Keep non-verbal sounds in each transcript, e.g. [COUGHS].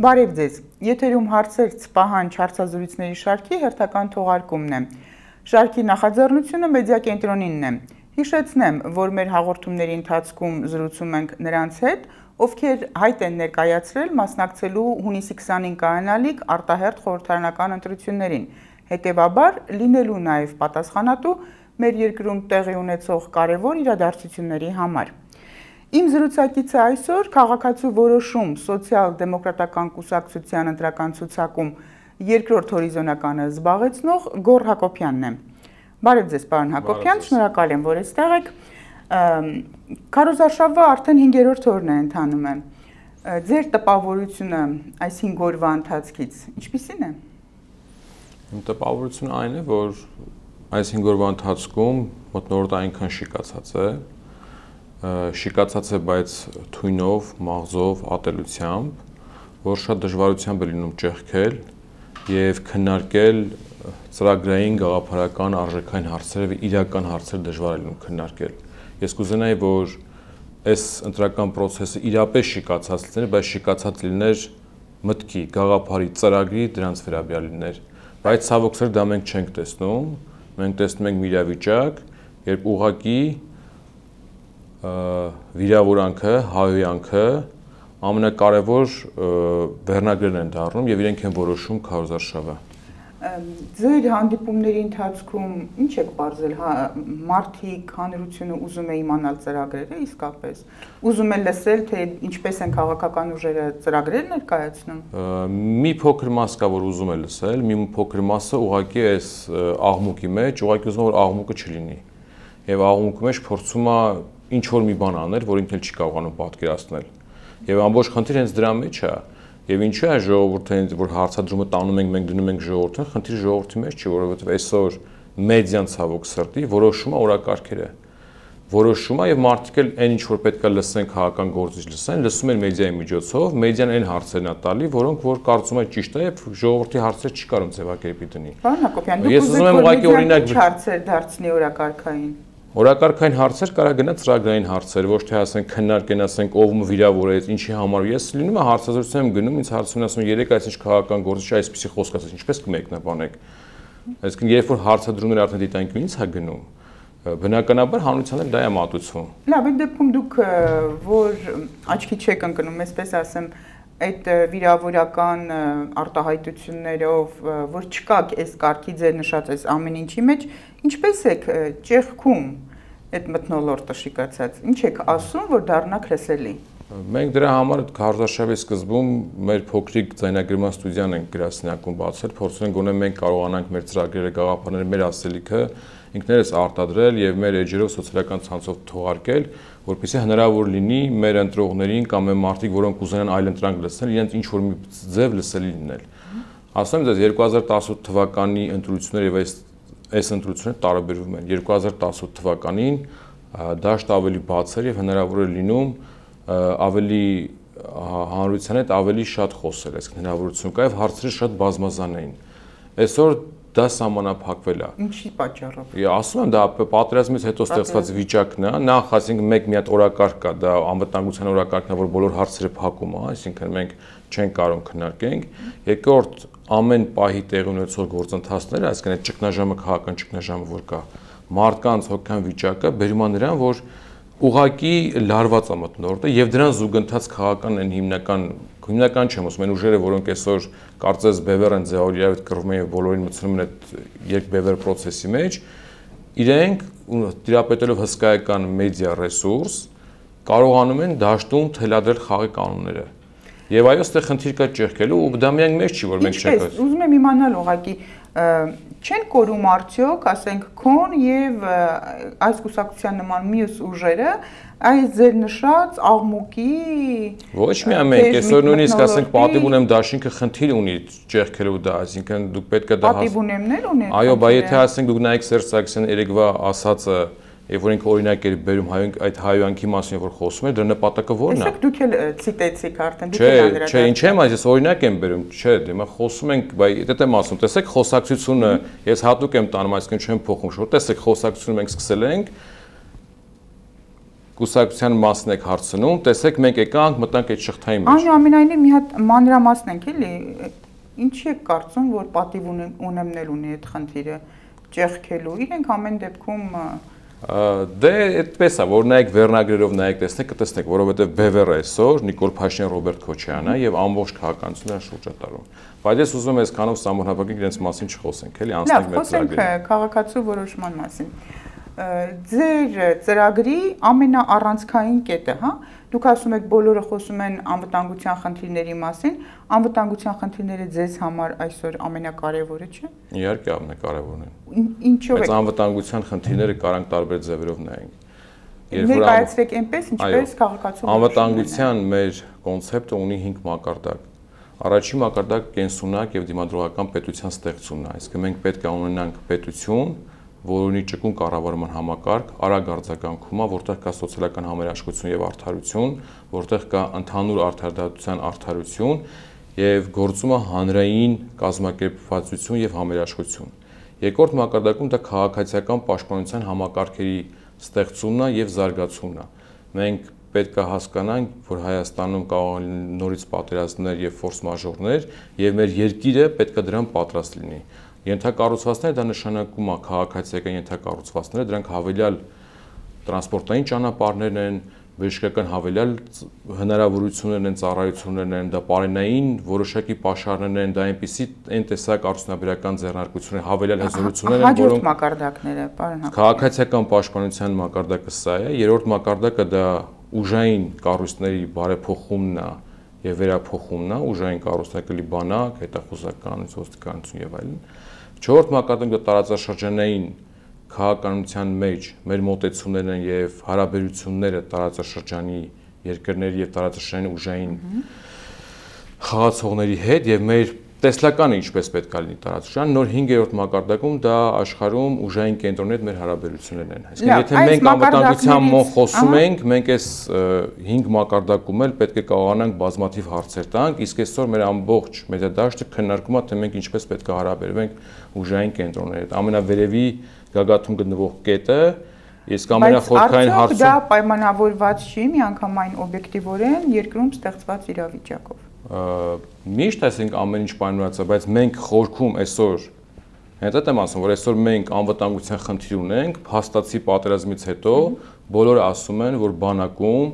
Բարև ձեզ։ Եթերում հարցեր ծպահանջ հարցազրույցների շարքի հերթական թողարկումն է։ Շարքի նախաձեռնությունը մեդիա կենտրոնինն է։ Հիշեցնեմ, որ մեր հաղորդումների ընթացքում զրուցում ենք նրանց հետ, ովքեր հայտ են ներկայացրել մասնակցելու հունիսի 20-ին կայանալիք արտահերթ խորհրդարանական ընտրություններին։ Հետևաբար լինելու նաև պատասխանատու մեր երկրում տեղի ունեցող կարևոր իրադարձությունների համար։ Իմ զրուցակիցը այսօր քաղաքացու որոշում սոցիալ-դեմոկրատական կուսակցության ընտրական ցուցակում երկրորդ հորիզոնականը զբաղեցնող Գոր Հակոբյանն է։ Բարև ձեզ, պարոն Հակոբյան, շնորհակալ եմ, որ այստեղ եք։ Քարոզարշավը արդեն 5-րդ օրն է ընթանում է։ Ձեր տպավորությունը այս 5 օրվա ընթացքից ինչպիսին է։ Իմ տպավորությունը այն է, որ այս 5 օրվա ընթացքում մտնորդը այնքան շիկացած է, շիկացած է, բայց թույնով, մաղձով, ատելությամբ, որ շատ դժվարությամբ է լինում ճեղքել եւ քննարկել ծրագրային գաղափարական արժեքային հարցերը եւ իրական հարցեր դժվար է լինում քննարկել։ Ես կուզենայի, որ այս ընտրական process-ը իրապես շիկացած լիներ, բայց շիկացած լիներ մտքի, գաղափարի, ծրագրի դրանց վերաբերյալ լիներ։ Բայց ցավոք սեր դա մենք չենք տեսնում։ Մենք տեսնում ենք մի իրավիճակ, երբ ուղակի վիրավորանքը, հայոյանքը ամենակարևոր վերնագրերն են դառնում եւ իրենք են որոշում քարոզարշավը։ Ձեր հանդիպումների ընթացքում ինչ եք ողջել, հա մարդիկ հանրությունը ուզում է իմանալ ծրագրերը իսկապես։ Ուզում են լսել, թե ինչպես են քաղաքական ուժերը ծրագրեր ներկայացնում։ Մի փոքր մաս կա, որ ուզում է լսել, մի փոքր մասը ուղակի էս աղմուկի մեջ, ուղակի ուզում որ աղմուկը չլինի։ Եվ աղմուկի մեջ փորձում է ինչ որ մի բան աներ, որ ինքն էլ չի կարողանում պատկերացնել։ Եվ ամբողջ խնդիրը հենց դրա մեջ է։ Եվ ինչու է ժողովուրդը հենց որ հարցադրումը տանում ենք, մենք դնում ենք ժողովրդին, խնդիրը ժողովրդի մեջ չի, որովհետև այսօր մեդիան ցավոք սրտի որոշումը օրակարգեր է որոշումը եւ մարդիկ էլ այն ինչ որ պետքա լսեն քաղաքական գործիչ լսեն, լսում են մեդիայի միջոցով, մեդիան այն հարցերն է տալի, որոնք որ կարծում է ճիշտ է եւ ժողովրդի հարցեր չի կարող ձևակերպի դնի։ Պարոն Հակոբյան, դուք ուզում եք ուղղակի օրինակ հարցեր դարձնի օրակարգային։ Օրակարգային հարցեր կարա գնա ծրագրային հարցեր, ոչ թե ասենք քննարկեն, ասենք ով ում վիրավորեց, ինչի համար։ Ես լինում է հարցազրույցում եմ գնում, ինձ հարցում ասում երեք այս ինչ քաղաքական գործիչ այսպեսի խոսք ասած, ինչպես կմեկնաբանեք։ Այսինքն երբ որ հարցադրումները արդեն դիտանկյունից է գնում, բնականաբար հանրությանը դա է մատուցվում։ Լավ, այդ դեպքում դուք որ աչքի չեք ընկնում, այսպես ասեմ, այդ վիրավորական արտահայտություններով, որ չկա այս կարգի ձեր նշած այս ամեն ինչի մեջ, ինչպես եք ճեղքում այդ մտնոլորտը շիկացած։ Ինչ եք ասում, որ դառնա քրեսելի։ Մենք դրա համար քարտաշավի սկզբում մեր փոքրիկ ձայնագրման ստուդիան ենք գրասենյակում բացել, փորձում ենք գոնե մենք կարողանանք մեր ծրագրերը, գաղափարները, մեր ասելիքը ինքներս արտադրել եւ մեր էջերով սոցիալական ցանցով թողարկել, որպեսզի հնարավոր լինի մեր ընտրողներին կամ այն մարդիկ, որոնք ուզենան այլ ընտրանք լսել, իրենց ինչ որ մի ձև լսելի լինել։ Ասեմ ձեզ 2018 թվականի ընտրությունները եւ այս այս ընտրությունները տարբերվում են։ 2018 թվականին դաշտ ավելի բաց էր եւ հնարավոր էր լինում ավելի հանրության հետ ավելի շատ խոսել, այսինքն հնարավորություն կա եւ հարցերը շատ բազմազան էին։ Այսօր դա սահմանափակվել է։ Ինչի պատճառով։ Ես ասում եմ դա պատերազմից հետո ստեղծված վիճակն է։ Նախ ասենք մեկ մի հատ օրակարգ կա, դա անվտանգության օրակարգն է, որ բոլոր հարցերը փակում է, այսինքն մենք չենք կարող քննարկենք։ Երկրորդ ամեն պահի տեղ ունեցող գործընթացները, այսինքն այդ ճգնաժամը քաղաքական ճգնաժամը որ կա, մարդկանց հոգեկան վիճակը բերում է նրան, որ ուղակի լարված է մտնորդը եւ դրան զուգընթաց քաղաքական են հիմնական հիմնական չեմ ասում այն ուժերը որոնք այսօր կարծես բևեր են ձեւավորի այդ կռվում են եւ բոլորին մտցնում են այդ երկբևեր process-ի մեջ իրենք դիապետելով հսկայական մեդիա ռեսուրս կարողանում են դաշտում թելադրել խաղի կանոնները Եվ այո, այստեղ խնդիր կա ճեղքելու ու դա միայն մեր չի, որ մենք չենք։ Ինչպես, ուզում եմ իմանալ ուղղակի չեն կորում արդյոք, ասենք, քոն եւ այս կուսակցության նման մյուս ուժերը այս ձեր նշած աղմուկի Ոչ միայն մենք, այսօր նույնիսկ ասենք պատիվ ունեմ դաշինքը խնդիր ունի ճեղքելու դա, այսինքն դուք պետք է դա Պատիվ ունեմներ ունի։ Այո, բայց եթե ասենք դուք նայեք Սերժ Սարգսյանը երեկվա ասածը Եվ որ ինքը օրինակ էր բերում հայոյանք այդ հայոյանքի մասին որ խոսում էր, դրա նպատակը ո՞րն է։ Իսկ դուք էլ ցիտեցիք արդեն, դուք էլ անդրադարձ։ Չէ, ինչ եմ այս օրինակ եմ բերում, չէ, դեմա խոսում ենք, բայ դա եմ ասում, տեսեք խոսակցությունը, ես հատուկ եմ տանում, այսինքն չեմ փոխում, շուտ տեսեք խոսակցությունը մենք սկսել ենք կուսակցության մասն եք հարցնում, տեսեք մենք եկանք մտանք այդ շղթայի մեջ։ Այնուամենայնիվ մի հատ մանրամասն ենք էլի, ինչի եք կարծում, որ պատիվ ունեմնել ունի այդ խնդիրը ճեղքելու։ Իրենք ամեն դեպքում Դե այդպես է, որ նայեք վերնագրերով նայեք, տեսնեք, կտեսնեք, որովհետև BVR այսօր Նիկոլ Փաշինյան, Ռոբերտ Քոչյանը եւ ամբողջ քաղաքականությունը շրջատարում։ Բայց ես ուզում եմ այսքանով սահմանափակենք իրենց մասին չխոսենք, էլի անցնենք մեր ծրագրին։ Լավ, խոսենք քաղաքացու որոշման մասին ձեր ծրագրի ամենաառանցքային կետը, հա, դուք ասում եք բոլորը խոսում են անվտանգության խնդիրների մասին, անվտանգության խնդիրները ձեզ համար այսօր ամենակարևորը չէ։ Իհարկե ամենակարևորն է։ Ինչով է։ Բայց անվտանգության խնդիրները կարանք տարբեր ձևերով նայենք։ Երբ որ ներկայացրեք այնպես, ինչպես քաղաքացու Անվտանգության մեր կոնցեպտը ունի 5 մակարդակ։ Առաջին մակարդակը կենսունակ եւ դիմադրողական պետության ստեղծումն է։ Այսինքն մենք պետք է ունենանք պետություն, որոնի ճկուն կառավարման համակարգ, արագ արձագանքումա, որտեղ կա սոցիալական համերաշխություն եւ արդարություն, որտեղ կա ընդհանուր արդարադատության արդարություն եւ գործումը հանրային կազմակերպվածություն եւ համերաշխություն։ Երկրորդ մակարդակում դա քաղաքացիական պաշտպանության համակարգերի ստեղծումն է եւ զարգացումն է։ Մենք պետք է հասկանանք, որ Հայաստանում կարող են նորից պատերազմներ եւ ֆորս մաժորներ եւ մեր երկիրը պետք է դրան պատրաստ լինի։ Ենթակառուցվածքները դա նշանակում է քաղաքացիական ենթակառուցվածքները, դրանք հավելյալ տրանսպորտային ճանապարհներն են, բժշկական հավելյալ հնարավորություններն են, ծառայություններն են, դա բարենային որոշակի պաշարներն են, դա այնպիսի այն տեսակ արդյունաբերական ձեռնարկություններ, հավելյալ հզորություններ են, որոնք մակարդակները, պարոն Հակոբյան։ Քաղաքացիական պաշտպանության մակարդակը սա է, երրորդ մակարդակը դա ուժային կառույցների բարեփոխումն է եւ վերափոխումն է, ուժային կառույցներ կլի բանակ, հետախուզական, ոստիկանություն եւ այլն։ Չորրորդ մակարդակը տարածաշրջանային քաղաքականության մեջ մեր մոտեցումներն են եւ հարաբերությունները տարածաշրջանի երկրների եւ տարածաշրջանի ուժային խաղացողների հետ եւ մեր տեսլականը ինչպես պետք է լինի տարածաշրջան, նոր 5-րդ մակարդակում դա աշխարհում ուժային կենտրոններ մեր հարաբերություններն են։ Այսինքն եթե մենք անվտանգության մոտ խոսում ենք, մենք այս 5 մակարդակում էլ պետք է կարողանանք բազմաթիվ հարցեր տանք, իսկ այսօր մեր ամբողջ մեդիադաշտը քննարկում է թե մենք ինչպես պետք է հարաբերվենք ուժային կենտրոնների հետ։ Ամենավերևի գագաթում գտնվող կետը Իսկ ամենախորքային հարցը դա պայմանավորված չի միանգամայն օբյեկտիվորեն երկրում ստեղծված իրավիճակով միշտ այսինքն ամեն ինչ պայմանավորված է, բայց մենք խորքում այսօր Հետո եմ ասում, որ այսօր մենք անվտանգության խնդիր ունենք, փաստացի պատերազմից հետո բոլորը ասում են, որ բանակում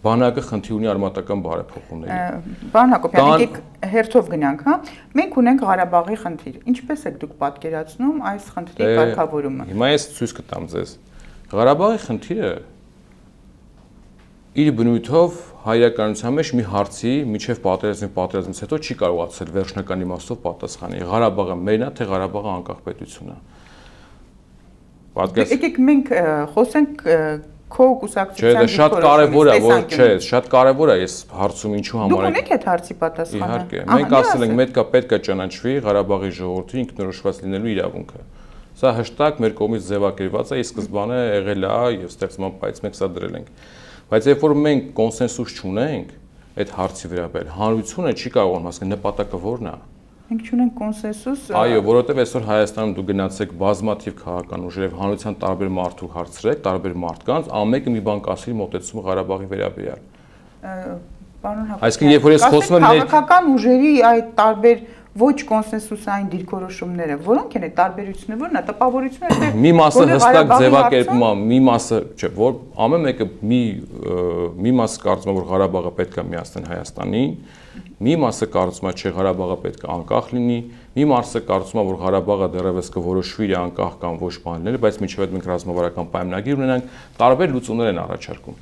բանակը խնդիր ունի արմատական բարեփոխումների։ Բան Հակոբյան, եկեք հերթով գնանք, հա։ Մենք ունենք Ղարաբաղի խնդիր։ Ինչպես եք դուք պատկերացնում այս խնդրի դե, կարգավորումը։ Հիմա ես ցույց կտամ ձեզ։ Ղարաբաղի խնդիրը իր բնույթով հայրականության մեջ մի հարցի միջև պատերազմի պատերազմից հետո չի կարողացել վերջնական իմաստով պատասխանել։ Ղարաբաղը մերն է, թե Ղարաբաղը անկախ պետություն է։ Պատկերացրեք։ Եկեք մենք խոսենք քո կուսակցության Չէ, դա շատ կարևոր է, որ չէ, շատ կարևոր է այս հարցում ինչու համար Դուք ունեք այդ հարցի պատասխանը։ Իհարկե, մենք ասել ենք, պետք է պետք է ճանաչվի Ղարաբաղի ժողովրդի ինքնորոշված լինելու իրավունքը։ Սա հստակ մեր կողմից ձևակերպված է, ի սկզբանե եղել է եւ ստեղծման պայծ մենք սա դրել ենք։ Բայց երբ որ մենք կոնսենսուս չունենք այդ հարցի վերաբերյալ, հանրությունը չի կարողանում հասկանալ նպատակը որն է։ Մենք չունենք կոնսենսուս։ Այո, որովհետև այսօր Հայաստանում դու գնացեք բազմաթիվ քաղաքական ուժերով հանրության տարբեր մարդու հարցրեք, տարբեր մարդկանց, ամենը մի բան կասի մոտեցումը Ղարաբաղի վերաբերյալ։ Պարոն Հակոբյան։ Այսինքն երբ որ ես խոսում եմ քաղաքական ուժերի այդ տարբեր ոչ կոնսենսուսային դիրքորոշումները, որոնք են այդ տարբերությունները, որն է տպավորությունը, [COUGHS] թե մի մասը հստակ ձևակերպում է, մի մասը, չէ, որ ամեն մեկը մի մի մասը կարծում է, որ Ղարաբաղը պետք է միացնեն Հայաստանին, մի մասը կարծում է, չէ, Ղարաբաղը պետք է անկախ լինի, մի մասը կարծում է, որ Ղարաբաղը դեռևս կորոշվի իր անկախ կամ ոչ բանել, բայց միջև այդ մենք ռազմավարական պայմանագիր ունենանք, տարբեր լուծումներ են առաջարկում։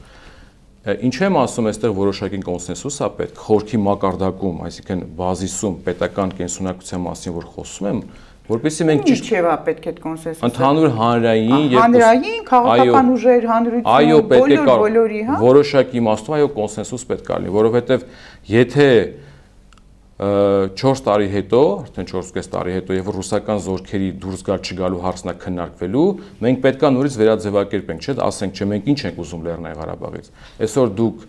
Ինչու եմ ասում, այստեղ որոշակի կոնսենսուս է պետք խորքի մակարդակում, այսինքն բազիսում պետական կենսունակության մասին որ խոսում եմ, որպեսզի մենք ճիշտ Ինչեւ է պետք այդ կոնսենսուսը։ Ընդհանուր հանրային եւ հանրային քաղաքական ուժեր, հանրություն, է բոլորի, հա։ Որոշակի իմաստով այո կոնսենսուս պետք է լինի, որովհետեւ եթե 4 տարի հետո, արդեն 4.5 տարի հետո, երբ ռուսական զորքերի դուրս գալ չգալու հարցն է քննարկվելու, մենք պետքա նորից վերաձևակերպենք, չէ՞, ասենք, չէ, մենք ինչ ենք ուզում Լեռնային Ղարաբաղից։ Այսօր դուք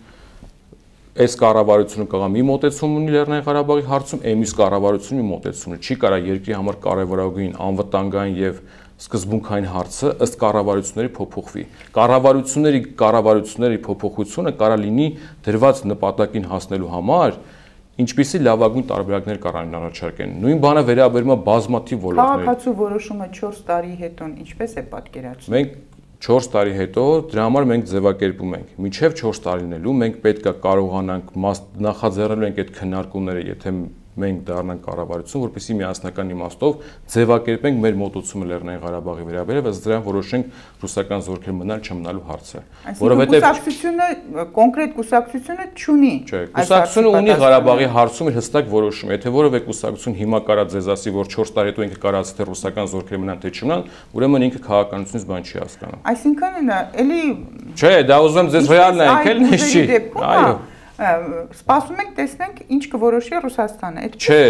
այս կառավարությունը կարող մի մոտեցում ունի Լեռնային Ղարաբաղի հարցում, մյուս կառավարությունը մի մոտեցում ունի։ Չի կարա երկրի համար կարևորագույն անվտանգային եւ սկզբունքային հարցը ըստ կառավարությունների փոփոխվի։ Կառավարությունների կառավարությունների փոփոխությունը կարա լինի դրված նպատակին հասնելու համար, ինչպիսի լավագույն տարբերակներ կարան առաջարկեն։ Նույն բանը վերաբերում է բազմաթիվ ոլորտների։ Քաղաքացու որոշումը 4 տարի հետո ինչպես է պատկերացնում։ Մենք 4 տարի հետո դրա համար մենք ձևակերպում ենք։ Մինչև 4 տարինելու մենք պետքա կարողանանք նախաձեռնելու ենք այդ քննարկումները, եթե մենք դառնանք կառավարություն, որպեսզի միասնական իմաստով ձևակերպենք մեր մոտոցումը Լեռնային Ղարաբաղի վերաբերյալ, ըստ դրան որոշենք ռուսական զորքեր մնալ չմնալու հարցը։ Որովհետև կուսակցությունը կոնկրետ կուսակցությունը չունի։ Չէ, կուսակցությունը ունի Ղարաբաղի հարցում իր հստակ որոշում։ Եթե որևէ կուսակցություն հիմա կարա ձեզ ասի, որ 4 տարի հետո ինքը կարա ասի թե ռուսական զորքեր մնան թե չմնան, ուրեմն ինքը քաղաքականությունից բան չի հասկանում։ Այսինքն էլի Չէ, դա ուզում եմ ձեզ ռեալ նայեք, էլ նես չի։ Այո սպասում ենք տեսնենք ինչ կորոշի Ռուսաստանը։ Այդ չէ,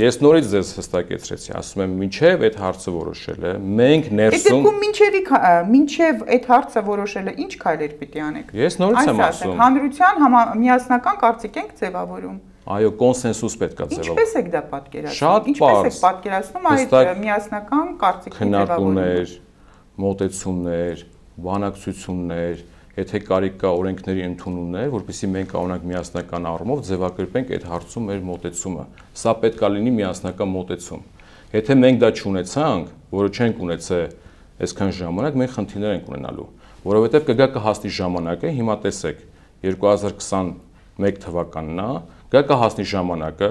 ես նորից ձեզ հստակեցրեցի, ասում եմ, ինչև այդ հարցը որոշել է, մենք ներսում Այդ ինչևի ինչև այդ հարցը որոշելը ինչ քայլեր պիտի անեք։ Ես նորից եմ ասում։ Հանրության միասնական կարծիք ենք ձևավորում։ Այո, կոնսենսուս պետք է ձևավորել։ Ինչպես եք դա պատկերացնում։ Ինչպես եք պատկերացնում այդ միասնական կարծիքի ձևավորումը։ Քննարկումներ, մոտեցումներ, բանակցություններ, եթե կարիք կա օրենքների ընդունումներ, որpիսի մենք կարողանանք միասնական առումով ձևակերպենք այդ հարցում մեր մոտեցումը։ Սա պետք է լինի միասնական մոտեցում։ Եթե մենք դա չունեցանք, որը չենք ունեցել այսքան ժամանակ, մենք խնդիրներ ենք ունենալու, որովհետև կգա կհասնի ժամանակը, հիմա տեսեք, 2021 թվականն է, գա կհասնի ժամանակը,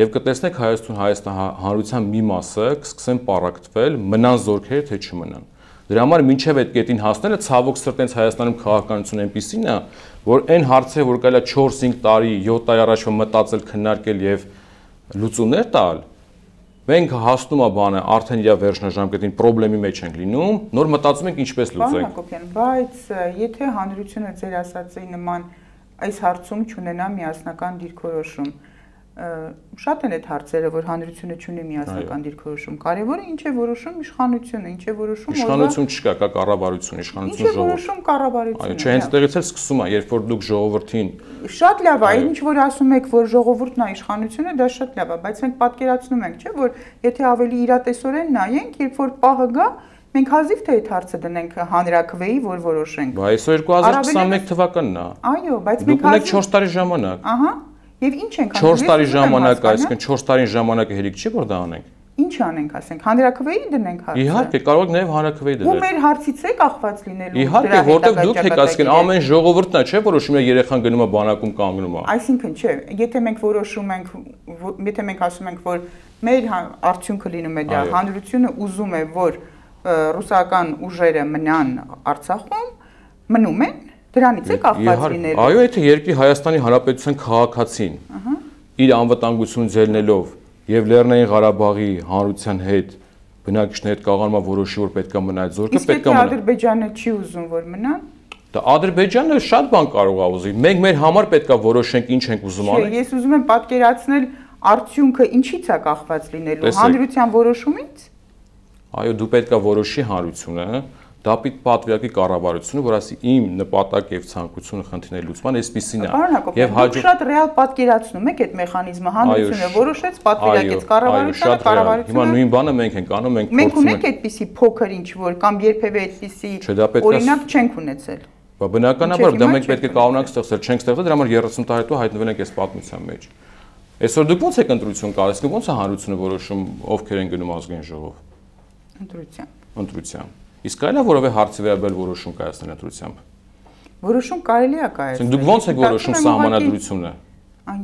եւ կտեսնեք Հայաստան Հայաստան հանրության մի մասը կսկսեն պարակտվել, մնան զորքերը թե չմնան։ Դրա համար մինչև այդ կետին հասնելը ցավոք սրտենց Հայաստանում քաղաքականություն այնպեսին է, որ այն հարցը, որ կարելի է 4-5 տարի, 7 տարի առաջ մտածել, քննարկել եւ լուծումներ տալ, մենք հասնում է բանը արդեն իր վերջնաժամկետին խնդրի մեջ ենք լինում, նոր մտածում ենք ինչպես լուծենք։ Պարոն Հակոբյան, բայց եթե հանրությունը ձեր ասածի նման այս հարցում չունենա միասնական դիրքորոշում, շատ են այդ հարցերը, որ հանրությունը ունի միասնական դիրքորոշում։ Կարևորը ինչ է որոշում իշխանությունը, ինչ է որոշում Իշխանություն չկա, կա կառավարություն, իշխանություն ժողովուրդ։ Ինչ է որոշում կառավարությունը։ Այո, չէ, հենց այդտեղից էլ սկսում է, երբ որ դուք ժողովրդին Շատ լավ է, ինչ որ ասում եք, որ ժողովուրդն է իշխանությունը, դա շատ լավ է, բայց մենք պատկերացնում ենք, չէ, որ եթե ավելի իրատեսորեն նայենք, երբ որ պահը գա, մենք հազիվ թե այդ հարցը դնենք հանրակրվեի, որ որոշենք։ Բայց 2021 թվականն է։ Այո, բայց մենք հազիվ Դուք ունեք 4 տարի ժամանակ։ Ահա, Եվ ինչ ենք անում։ 4 տարի ժամանակ, այսինքն 4 տարին ժամանակը հերիք չի որ դա անենք։ Ինչ անենք, ասենք, հանրակրվեի դնենք հարցը։ Իհարկե, կարող եք նաև հանրակրվեի դնել։ Ու մեր հարցից է կախված լինելու։ Իհարկե, որտեղ դուք եք ասկեն ամեն ժողովուրդն է, չէ, որոշում է երեխան գնում է բանակում կանգնում է։ Այսինքն, չէ, եթե մենք որոշում ենք, եթե մենք ասում ենք, որ մեր արդյունքը լինում է դա, հանրությունը ուզում է, որ ռուսական ուժերը մնան Արցախում, մնում են Դրանից է կախված լինելու։ Այո, եթե երկրի Հայաստանի Հանրապետության քաղաքացին իր անվտանգությունը ձելնելով եւ Լեռնային Ղարաբաղի հանրության հետ բնակիչների հետ կաղանումա որոշի որ պետքա մնա այդ զորքը, պետքա մնա։ Իսկ Ադրբեջանը չի ուզում որ մնան։ Դա Ադրբեջանը շատ բան կարող է ուզի։ Մենք մեր համար պետքա որոշենք ինչ ենք ուզում անել։ Ես ուզում եմ պատկերացնել արդյունքը ինչից է կախված լինելու հանրության որոշումից։ Այո, դու պետքա որոշի հանրությունը, դա պիտի պատվիրակի կառավարությունը, որ ասի իմ նպատակ եւ ցանկությունը խնդիրների լուծման էսպիսին է։ Եվ հաջող շատ ռեալ պատկերացնում եք այդ մեխանիզմը, հանրությունը որոշեց, պատվիրակեց կառավարությունը, կառավարությունը։ Հիմա նույն բանը մենք ենք անում, մենք փորձում ենք։ Մենք ունենք այդպիսի փոքր ինչ որ կամ երբևէ այդպիսի օրինակ չենք ունեցել։ Բա բնականաբար դա մենք պետք է կանոնակ ստեղծել, չենք ստեղծել, դրա համար 30 տարի հետո հայտնվել ենք այս պատմության մեջ։ Այսօր դուք ո՞նց եք ընտրություն կարես, ո՞նց է հանրությունը որոշում ովքեր են գնում ազգային ժողով։ Ընտրությամբ։ Ընտրությամբ։ Իսկ կարելի է որևէ հարցի վերաբերյալ որոշում կայացնել ընտրությամբ։ Որոշում կարելի է կայացնել։ Դուք ո՞նց եք որոշում սահմանադրությունը։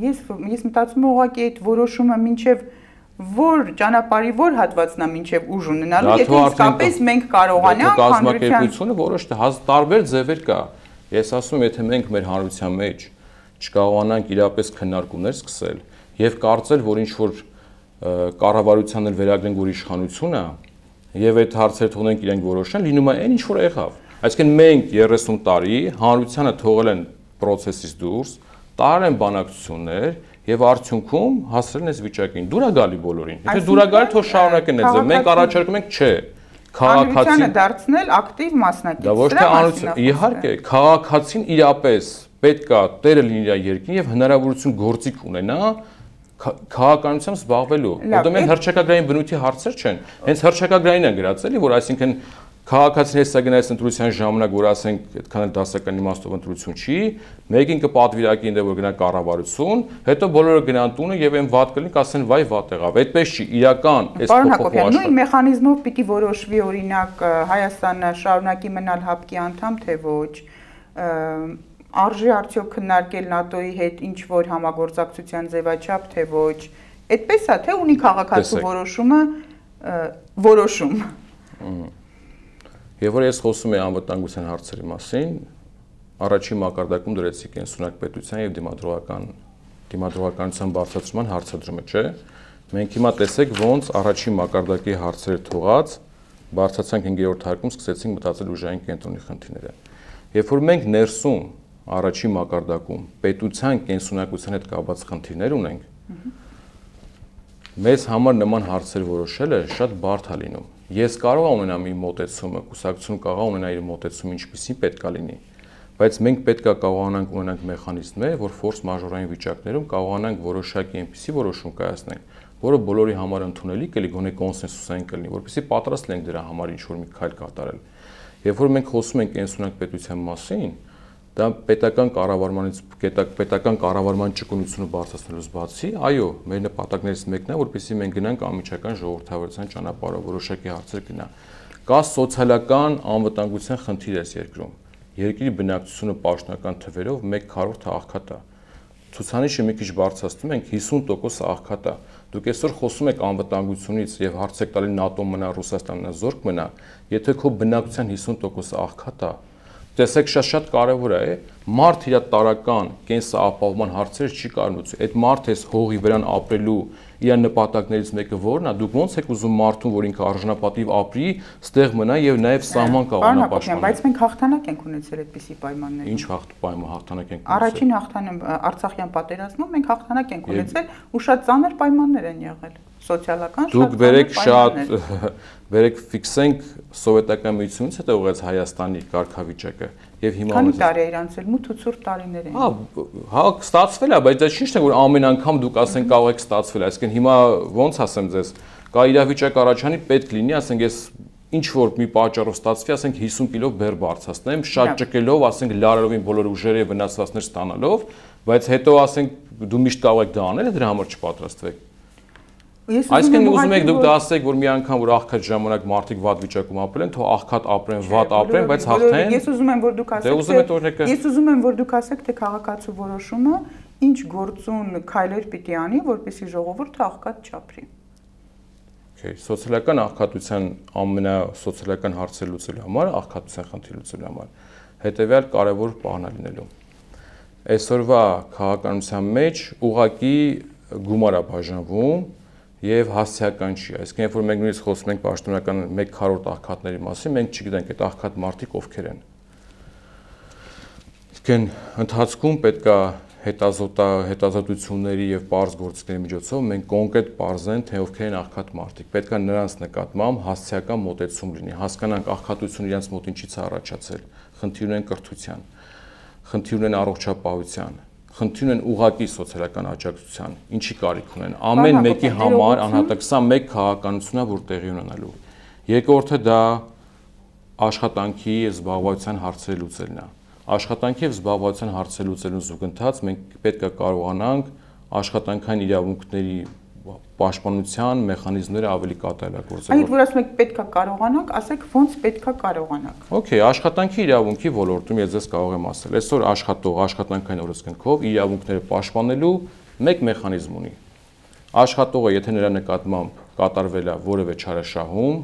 Ես ես մտածում եմ ուղղակի այդ որոշումը մինչև որ ճանապարհի որ հատվածն է մինչև ուժ ունենալու, եթե իսկապես մենք կարողանանք կազմակերպությունը որոշ տարբեր ձևեր կա։ Ես ասում եմ, եթե մենք մեր հանրության մեջ չկարողանանք իրապես քննարկումներ սկսել եւ կարծել, որ ինչ որ կառավարությանն էլ վերագրենք որ իշխանությունը եւ այդ հարցերը թողնենք իրենք որոշեն, լինում է այն ինչ որ եղավ։ Այսինքն մենք 30 տարի հանրությանը թողել են process-ից դուրս, տարել են բանակցություններ եւ արդյունքում հասրել են այս վիճակին։ Դուրա գալի բոլորին։ Եթե դուրա գալի, թող շարունակեն այդ ձև։ Մենք առաջարկում ենք, չէ, քաղաքացին դարձնել ակտիվ մասնակից։ Դա ոչ թե անություն, իհարկե, քաղաքացին իրապես պետքա տերը լինի իր երկրին եւ հնարավորություն գործիք ունենա քաղաքականությամբ զբաղվելու։ Որտեղ մենք հրճակագրային բնույթի հարցեր չեն։ Հենց հրճակագրային են գրած էլի, որ այսինքն քաղաքացիների հեսա գնայս ընտրության ժամանակ, որ ասենք այդքան էլ դասական իմաստով ընտրություն չի, մեկին կպատվիրակի ինձ որ գնա կառավարություն, հետո բոլորը գնան տունը եւ այն վատ կլինի, կասեն վայ վատ եղավ։ Այդպես չի, իրական այս փոփոխությունը նույն մեխանիզմով պիտի որոշվի օրինակ Հայաստանը շարունակի մնալ հապկի անդամ թե ոչ արժի արդյոք քննարկել ՆԱՏՕ-ի հետ ինչ որ համագործակցության ձևաչափ թե ոչ այդպես է թե ունի քաղաքացու որոշումը որոշում Եվ որ ես խոսում եմ անվտանգության հարցերի մասին, առաջի մակարդակում դրեցի կենսունակ պետության եւ դիմադրողական դիմադրողականության բարձրացման հարցադրումը, չէ՞։ Մենք հիմա տեսեք ոնց առաջի մակարդակի հարցերը թողած բարձրացանք 5-րդ հարկում սկսեցինք մտածել ուժային կենտրոնի խնդիրները։ Երբ որ մենք ներսում առաջի մակարդակում. Պետության կենսունակության հետ կապված խնդիրներ ունենք, մեզ համար նման հարցեր որոշելը շատ բարդ է լինում Ես կարող եմ ունենամ իմ մոտեցումը, կուսակցություն կարող է ունենա իր մոտեցումը, ինչպեսին պետքա լինի, բայց մենք պետքա կարողանանք ունենանք մեխանիզմներ, որ ֆորս մաժորային վիճակներում կարողանանք որոշակի այնպիսի որոշում կայացնենք, որը բոլորի համար ընդունելի կլինի, գոնե կոնսենսուսային կլինի, որովհետեւ պատրաստ ենք դրա համար ինչ որ մի քայլ կատարել։ Երբ որ մենք խոսում ենք կենսունակ պետության մասին, դա պետական կառավարմանից պետական կառավարման ճկունությունը բարձրացնելուց բացի, այո, մեր նպատակներից մեկն է, որպեսզի մենք գնանք ամիջական ժողովրդավարության ճանապարհով, որոշակի հարցեր գնա։ Կա սոցիալական անվտանգության խնդիր այս երկրում։ Երկրի բնակչությունը պաշտոնական թվերով 1/4 աղքատ է։ Ցուցանիշը մի քիչ բարձրացնում ենք 50% աղքատ է։ Դուք այսօր խոսում եք անվտանգությունից եւ հարց եք տալի ՆԱՏՕ մնա, Ռուսաստան մնա, զորք մնա, եթե քո բնակչության 50% աղքատ է, տեսեք շատ-շատ կարևոր է, մարդ իր տարական կենսապահովման հարցերը չի կարող լուծի։ Այդ մարդ էս հողի վրան ապրելու իր նպատակներից մեկը ո՞րն է։ Դուք ո՞նց եք ուզում մարդուն, որ ինքը արժանապատիվ ապրի, ստեղ մնա եւ նաեւ սահման կարողանա պաշտպանել։ Բայց մենք հաղթանակ ենք ունեցել այդպիսի պայմաններում։ Ինչ հաղթ պայման հաղթանակ ենք ունեցել։ Առաջին հաղթանը Արցախյան պատերազմում մենք հաղթանակ ենք ունեցել ու շատ ծանր պայմաններ են եղել սոցիալական շատ Դուք վերեք շատ [LAUGHS] վերեք ֆիքսենք սովետական միությունից հետո ուղղեց Հայաստանի կարգավիճակը եւ հիմա Քանի տարի է իրանցել մութ ու ցուրտ տարիներ են։ Հա, հա, ստացվել է, բայց դա ճիշտ է որ ամեն անգամ դուք ասեն կարող եք ստացվել, այսինքն հիմա ոնց ասեմ ձեզ, կա իրավիճակ առաջանի պետք լինի, ասենք ես ինչ որ մի պատճառով ստացվի, ասենք 50 կիլո բեր բարձրացնեմ, շատ ճկելով, ասենք լարերովին բոլոր ուժերը եւ վնասվածքներ ստանալով, բայց հետո ասենք դու միշտ կարող եք դա անել, դրա համար չպատրաստվեք։ Այսինքն ուզում եք դուք դա ասեք, որ մի անգամ որ աղքատ ժամանակ մարդիկ վատ վիճակում ապրել են, թող աղքատ ապրեն, վատ ապրեն, բայց հաղթեն։ Ես ուզում եմ որ դուք ասեք։ Դե ուզում եք օրինակը։ Ես ուզում եմ որ դուք ասեք, թե քաղաքացու որոշումը ինչ գործուն քայլեր պիտի անի, որպեսզի ժողովուրդը աղքատ չապրի։ Okay, սոցիալական աղքատության ամենասոցիալական հարցը լուծելու համար, աղքատության խնդիրը լուծելու համար հետեւյալ կարևոր բանը լինելու։ Այսօրվա քաղաքականության մեջ ուղակի գումար է բաժանվում եւ հասցեական չի։ Այսինքն երբ որ մենք նույնիսկ խոսում ենք պաշտոնական 1 քառորդ աղքատների մասին, մենք չգիտենք այդ աղքատ մարդիկ ովքեր են։ Իսկեն ընթացքում պետքա հետազոտա հետազոտությունների եւ པարզ գործիքների միջոցով մենք կոնկրետ པարզեն թե ովքեր են աղքատ մարդիկ։ Պետքա նրանց նկատմամբ հասցեական մոտեցում լինի։ Հասկանանք աղքատությունը իրենց մոտ ինչից է առաջացել։ Խնդիր ունեն կրթության, խնդիր ունեն առողջապահության, խնդիր ունեն ուղակի սոցիալական աջակցության, ինչի կարիք ունեն։ Ամեն մեկի համար անհատակ սա մեկ քաղաքականությունն է, որ տեղի ունենալու։ Երկրորդը դա աշխատանքի զբաղվածության հարցերը լուծելն է։ Աշխատանքի եւ զբաղվածության հարցերը լուծելու զուգընթաց մենք պետք է կարողանանք աշխատանքային իրավունքների պաշտպանության մեխանիզմները ավելի կատարելագործել։ Այդ որ ասում եք պետքա կարողանանք, ասեք ոնց պետքա կարողանանք։ Okay, աշխատանքի իրավունքի ոլորտում ես ձեզ կարող եմ ասել, այսօր աշխատող աշխատանքային օրենսգրքով իրավունքները պաշտպանելու մեկ մեխանիզմ ունի։ Աշխատողը, եթե նրա նկատմամբ կատարվել է որևէ չարաշահում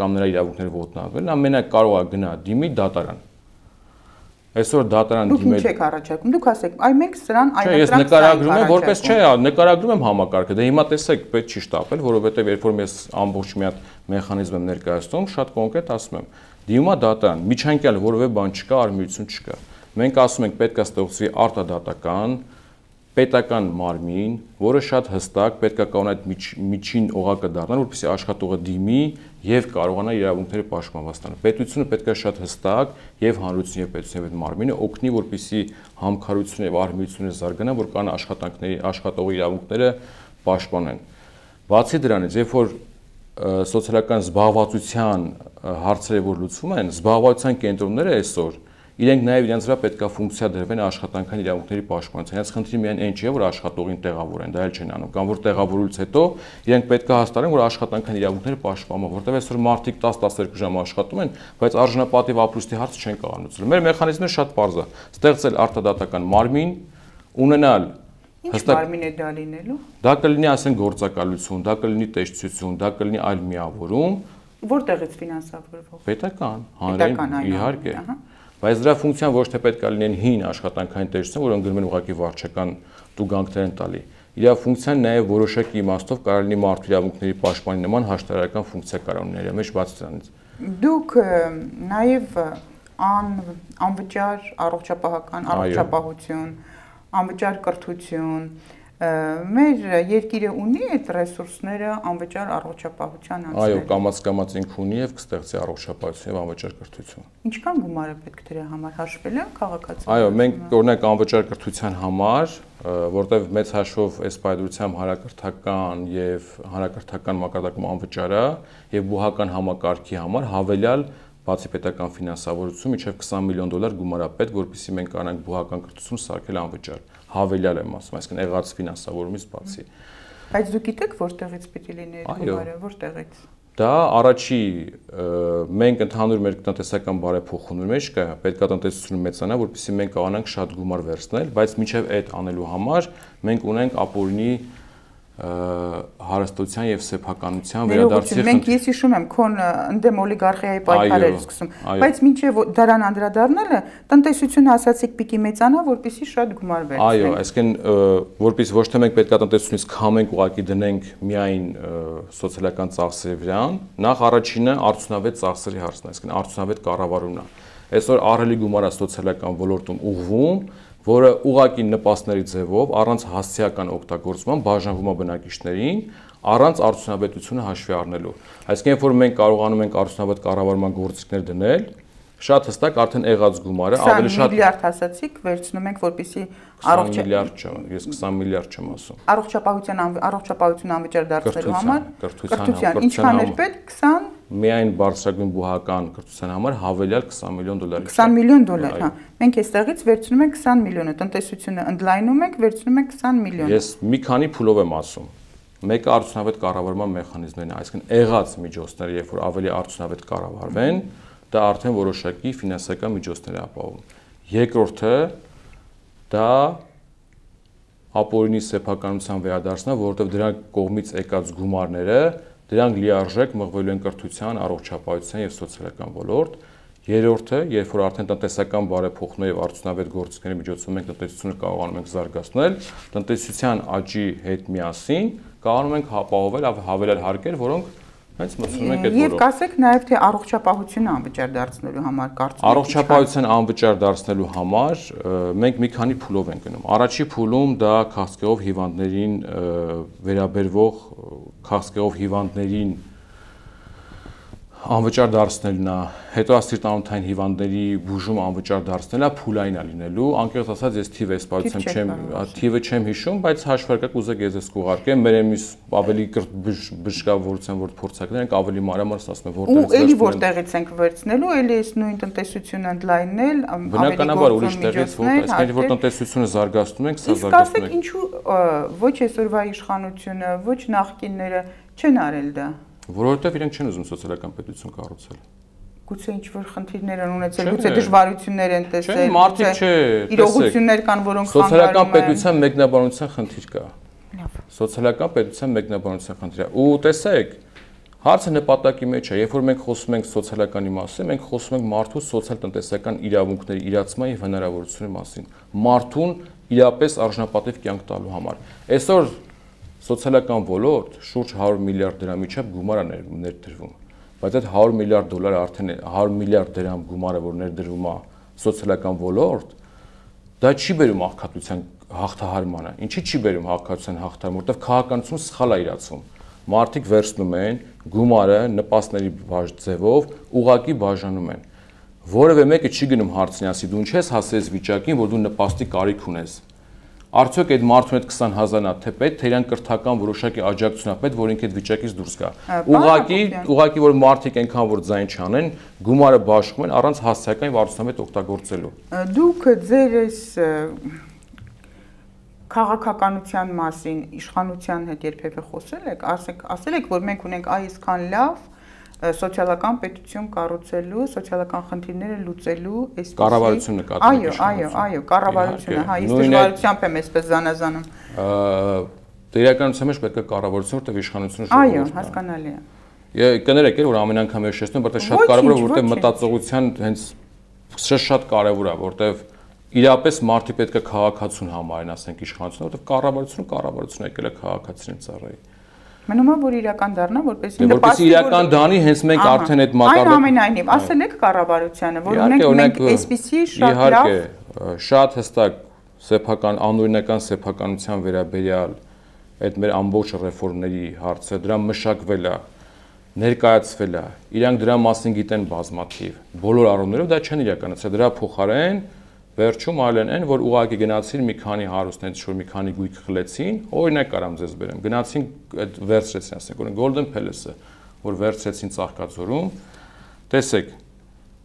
կամ նրա իրավունքները ոտնահարվել, նա մենակ կարող է գնա դիմի դատարան Այսօր դատարան դիմել։ Դուք ինչ եք առաջարկում։ Դուք ասեք, այ մենք սրան այլընտրանք Չէ, ես նկարագրում եմ որպես չէ, նկարագրում եմ համակարգը։ Դե հիմա տեսեք, պետք չի շտապել, որովհետև երբ որ ես ամբողջ մի հատ մեխանիզմ եմ ներկայացնում, շատ կոնկրետ ասում եմ։ Դիմա դատարան, միջանկյալ որևէ բան չկա, արմիություն չկա։ Մենք ասում ենք պետք է ստեղծվի արտադատական, պետական մարմին, որը շատ հստակ պետք է կանոնա այդ միջին օղակը դառնալ, որպեսզի աշխատողը դիմի եւ կարողանա իրավունքները պաշտպանված ստանալ։ Պետությունը պետք է շատ հստակ եւ հանրություն եւ պետության այդ մարմինը օգնի, որպեսզի համքարությունը եւ արհմիությունը զարգանա, որ կան աշխատանքների աշխատողի իրավունքները պաշտպանեն։ Բացի դրանից, երբ որ սոցիալական զբաղվածության հարցերը որ լուծվում են, զբաղվածության կենտրոնները այսօր իրենք նաև իրենց վրա պետքա ֆունկցիա դրվեն աշխատանքային իրավունքների պաշտպանության։ Հենց խնդիրը միայն այն չէ, որ աշխատողին տեղավորեն, դա էլ չեն անում, կամ որ տեղավորելուց հետո իրենք պետքա հաստատեն, որ աշխատանքային իրավունքները պաշտպանվում, որտեղ այսօր մարդիկ 10-12 ժամ աշխատում են, բայց արժանապատիվ ապրուստի հարցը չեն կարող լուծել։ Մեր մեխանիզմը շատ པարզ է։ Ստեղծել արտադատական մարմին, ունենալ Ինչ մարմին է դա լինելու։ Դա կլինի, ասենք, գործակալություն, դա կլինի տեսչություն, դա կլինի այլ միավորում, որտեղից ֆինանսավորվող։ Պետական, հանրային, իհարկե։ Բայց դրա ֆունկցիան ոչ թե պետք է լինեն հին աշխատանքային տեսչություն, որոնք գրում են ուղղակի վարչական տուգանքներ են տալի։ Իր ֆունկցիան նաև որոշակի իմաստով կարող լինի մարդու իրավունքների պաշտպանի նման հաշտարարական ֆունկցիա կարող ունենալ, մեջ բաց դրանից։ Դուք նաև ան անվճար առողջապահական առողջապահություն, անվճար կրթություն, մեր երկիրը ունի այդ ռեսուրսները անվճար առողջապահության անցնել։ Այո, կամած-կամած ինք ունի եւ կստեղծի առողջապահություն եւ անվճար կրթություն։ Ինչքան գումար է պետք դրա համար հաշվել է քաղաքացիական։ Այո, մենք օրինակ անվճար կրթության համար, որտեղ մեծ հաշվով այս պայդրությամբ հանրակրթական եւ հանրակրթական մակարդակում անվճար է եւ բուհական համակարգի համար հավելյալ բացի պետական ֆինանսավորություն միջև 20 միլիոն դոլար գումար է պետք, որպեսզի մենք կարողանանք բուհական կրթություն սարքել անվճար հավելյալ եմ ասում, այսինքն եղած ֆինանսավորումից բացի։ Բայց դուք գիտեք որտեղից պիտի լինի այդ գումարը, որտեղից։ Դա առաջի մենք ընդհանուր մեր տնտեսական բարեփոխումների մեջ կա, պետքա տնտեսությունը մեծանա, որպեսզի մենք կարողանանք շատ գումար վերցնել, բայց միջև այդ անելու համար մենք ունենք ապօրինի հարստության եւ սեփականության վերադարձի մենք ես հիշում եմ քոն ընդդեմ օլիգարխիայի պայքարեր սկսում բայց մինչեւ դրան անդրադառնալը տնտեսությունը ասացիք պիտի մեծանա որպեսի շատ գումար վերցնենք այո այսինքն որպես ոչ թե մենք պետքա տնտեսությունից քամենք ուղակի դնենք միայն սոցիալական ծախսերի վրան նախ առաջինը արդյունավետ ծախսերի հարցն է այսինքն արդյունավետ կառավարումն է այսօր ահռելի գումար է սոցիալական ոլորտում ուղղվում որը ուղակի նպաստների ձևով առանց հասցեական օգտագործման բաժանվում է բնակիչներին առանց արդյունավետությունը հաշվի առնելու։ Այսինքն, երբ որ մենք կարողանում ենք արդյունավետ կառավարման գործիքներ դնել, շատ հստակ արդեն եղած գումարը ավելի շատ միլիարդ ասացիք, վերցնում ենք, որպեսի առողջ միլիարդ չեմ, ես 20 միլիարդ չեմ ասում։ Առողջապահության առողջապահություն անվճար դարձնելու համար կրթության ինչքան էր պետք 20 միայն բարձրագույն բուհական կրթության համար հավելյալ 20 միլիոն դոլար։ 20 միլիոն դոլար, հա։ Մենք այստեղից վերցնում ենք 20 միլիոնը, տնտեսությունը ընդլայնում ենք, վերցնում ենք 20 միլիոն։ Ես մի քանի փուլով եմ ասում։ Մեկը արդյունավետ կառավարման մեխանիզմներն է, այսինքն եղած միջոցները, երբ որ ավելի արդյունավետ կառավարվեն, դա արդեն որոշակի ֆինանսական միջոցներ է ապահովում։ Երկրորդը դա ապօրինի սեփականության վերադարձնա, որովհետև դրա կողմից եկած գումարները դրանք լիարժեք մղվելու են կրթության, առողջապահության եւ սոցիալական ոլորտ։ Երրորդը, երբ որ արդեն տնտեսական բարեփոխումների եւ արդյունավետ գործիքների միջոցով մենք տնտեսությունը կարողանում ենք զարգացնել, տնտեսության աճի հետ միասին կարողանում ենք ապահովել հավելյալ հարկեր, որոնք հենց մտցնում ենք այդ որով։ Եվ կասեք նաև թե առողջապահությունը անվճար դարձնելու համար կարծում եք։ Առողջապահության անվճար դարձնելու համար մենք մի քանի փուլով ենք գնում։ Առաջի փուլում դա քաղցկեղով հիվանդներին վերաբերվող քաղցկեղով հիվանդներին անվճար դարձնելն է, հետո աստիճանային հիվանդների բուժում անվճար դարձնելն է, փուլային է լինելու։ Անկեղծ ասած, ես թիվը սպասեմ չեմ, թիվը չեմ հիշում, բայց հաշվարկակ ուզեք ես ես կուղարկեմ, մեր էմիս ավելի բժշկավորության որ փորձակներ ենք, ավելի մանրամասն ասում եմ, որտեղից։ Ու էլի որտեղից ենք վերցնելու, էլի այս նույն տնտեսությունը ընդլայնել, ավելի բնականաբար ուրիշ տեղից որ, այսինքն որ տնտեսությունը զարգացնում ենք, սա զարգացնում ենք։ Իսկ ասեք, ինչու ոչ այսօրվա իշխանությունը, ոչ նախկինները չեն արել դա որովհետև իրենք չեն ուզում սոցիալական պետություն կառուցել գուցե ինչ որ խնդիրներ են ունեցել, գուցե դժվարություններ են տեսել, չէ, մարդիկ չէ, իրողություններ կան, որոնք խանգարում են։ Սոցիալական պետության մեկնաբանության խնդիր կա։ Լավ։ Սոցիալական պետության մեկնաբանության խնդիր է։ Ու տեսեք, հարցը նպատակի մեջ է, երբ որ մենք խոսում ենք սոցիալականի մասին, մենք խոսում ենք մարդու սոցիալ-տնտեսական իրավունքների իրացման եւ հնարավորությունների մասին։ Մարդուն իրապես արժանապատիվ կյանք տալու համար։ Այսօր սոցիալական ոլորտ շուրջ 100 միլիարդ դրամի չափ գումար է ներդրվում բայց այդ 100 միլիարդ դոլարը արդեն 100 միլիարդ դրամ գումարը որ ներդրվում է սոցիալական ոլորտ դա չի բերում աղքատության հաղթահարմանը ինչի չի բերում աղքատության հաղթահարմանը որովհետև քաղաքականությունը սխալ է իրացում մարդիկ վերցնում են գումարը նպաստների ձևով ուղակի բաժանում են որևէ մեկը չի գնում հարցնի ասի դու ինչ ես հասես վիճակին որ դու նպաստի կարիք ունես Արդյոք այդ մարդուն այդ 20000-ն է թե պետք, թե իրան կրթական որոշակի աջակցություն է պետք, որ ինքը այդ վիճակից դուրս գա։ Ուղղակի, ուղղակի որ մարդիկ այնքան որ ձայն չանեն, գումարը բաշխում են առանց հասցեական վարչության հետ օգտագործելու։ Դուք ձեր այս քաղաքականության մասին իշխանության հետ երբևէ խոսել եք, ասեք, ասել եք, որ մենք ունենք այսքան լավ սոցիալական պետություն կառուցելու, սոցիալական խնդիրները լուծելու այսպես կառավարություն նկատի Այո, այո, այո, կառավարությունը, հա, ես դժվարությամբ եմ այսպես զանազանում։ Դե իրականության մեջ պետք է կառավարություն, որտեղ իշխանությունը ժողովուրդն է։ Այո, հասկանալի է։ կներեք, որ ամեն անգամ ես շեշտում, որտեղ շատ կարևոր է, որտեղ մտածողության հենց շատ կարևոր է, որտեղ իրապես մարդի պետք է քաղաքացուն համարեն, ասենք իշխանությունը, որտեղ կառավարությունը կառավարություն եկել է քաղաքացին ծառայի։ Մնում է որ իրական դառնա, որպեսզի նպաստի որպեսզի իրական դանի հենց մենք արդեն այդ մակարդակը Այնուամենայնիվ, ասել եք կառավարությանը, որ ունենք մենք այսպիսի շատ լավ Իհարկե, շատ հստակ սեփական անօրինական սեփականության վերաբերյալ այդ մեր ամբողջ ռեֆորմների հարցը դրա մշակվել է ներկայացվել է իրանք դրա մասին գիտեն բազմաթիվ բոլոր առումներով դա չեն իրականացրել դրա փոխարեն Վերջում այլն այն, որ ուղակի գնացին մի քանի հարուստներից շուտ մի քանի գույք խլեցին, օրինակ կարամ ձեզ բերեմ։ Գնացին այդ վերցրեցին, ասենք, օրինակ Golden Palace-ը, որ վերցրեցին Ծաղկաձորում։ Տեսեք,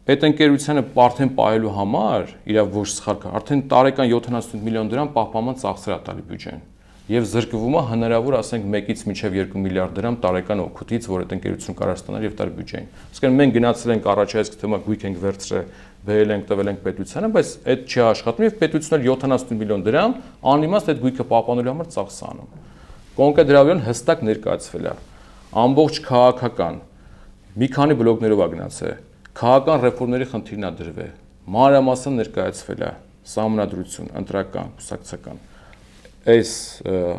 այդ ընկերությանը արդեն պահելու համար իր ոչ սխալ արդեն տարեկան 70 միլիոն դրամ պահպանման ծախսեր է տալի բյուջեն եւ զրկվում է հնարավոր ասենք 1-ից մինչեւ 2 միլիարդ դրամ տարեկան օգուտից, որ այդ ընկերությունը կարող ստանալ եւ տար բյուջեին։ Իսկ մենք գնացել ենք առաջայցք թեմա գույք ենք վերցրել բերել ենք տվել ենք պետությանը, բայց այդ չի աշխատում եւ պետությունն 70 միլիոն դրամ անիմաստ այդ գույքը պահպանելու համար ծախս անում։ Կոնկրետ դրավյոն հստակ ներկայացվել է։ Ամբողջ քաղաքական մի քանի բլոկներով է. Գնացել։ Քաղաքական ռեֆորմների խնդիրն է դրվել։ Մանրամասն ներկայացվել է. Համանadrություն, ընտրական, կուսակցական այս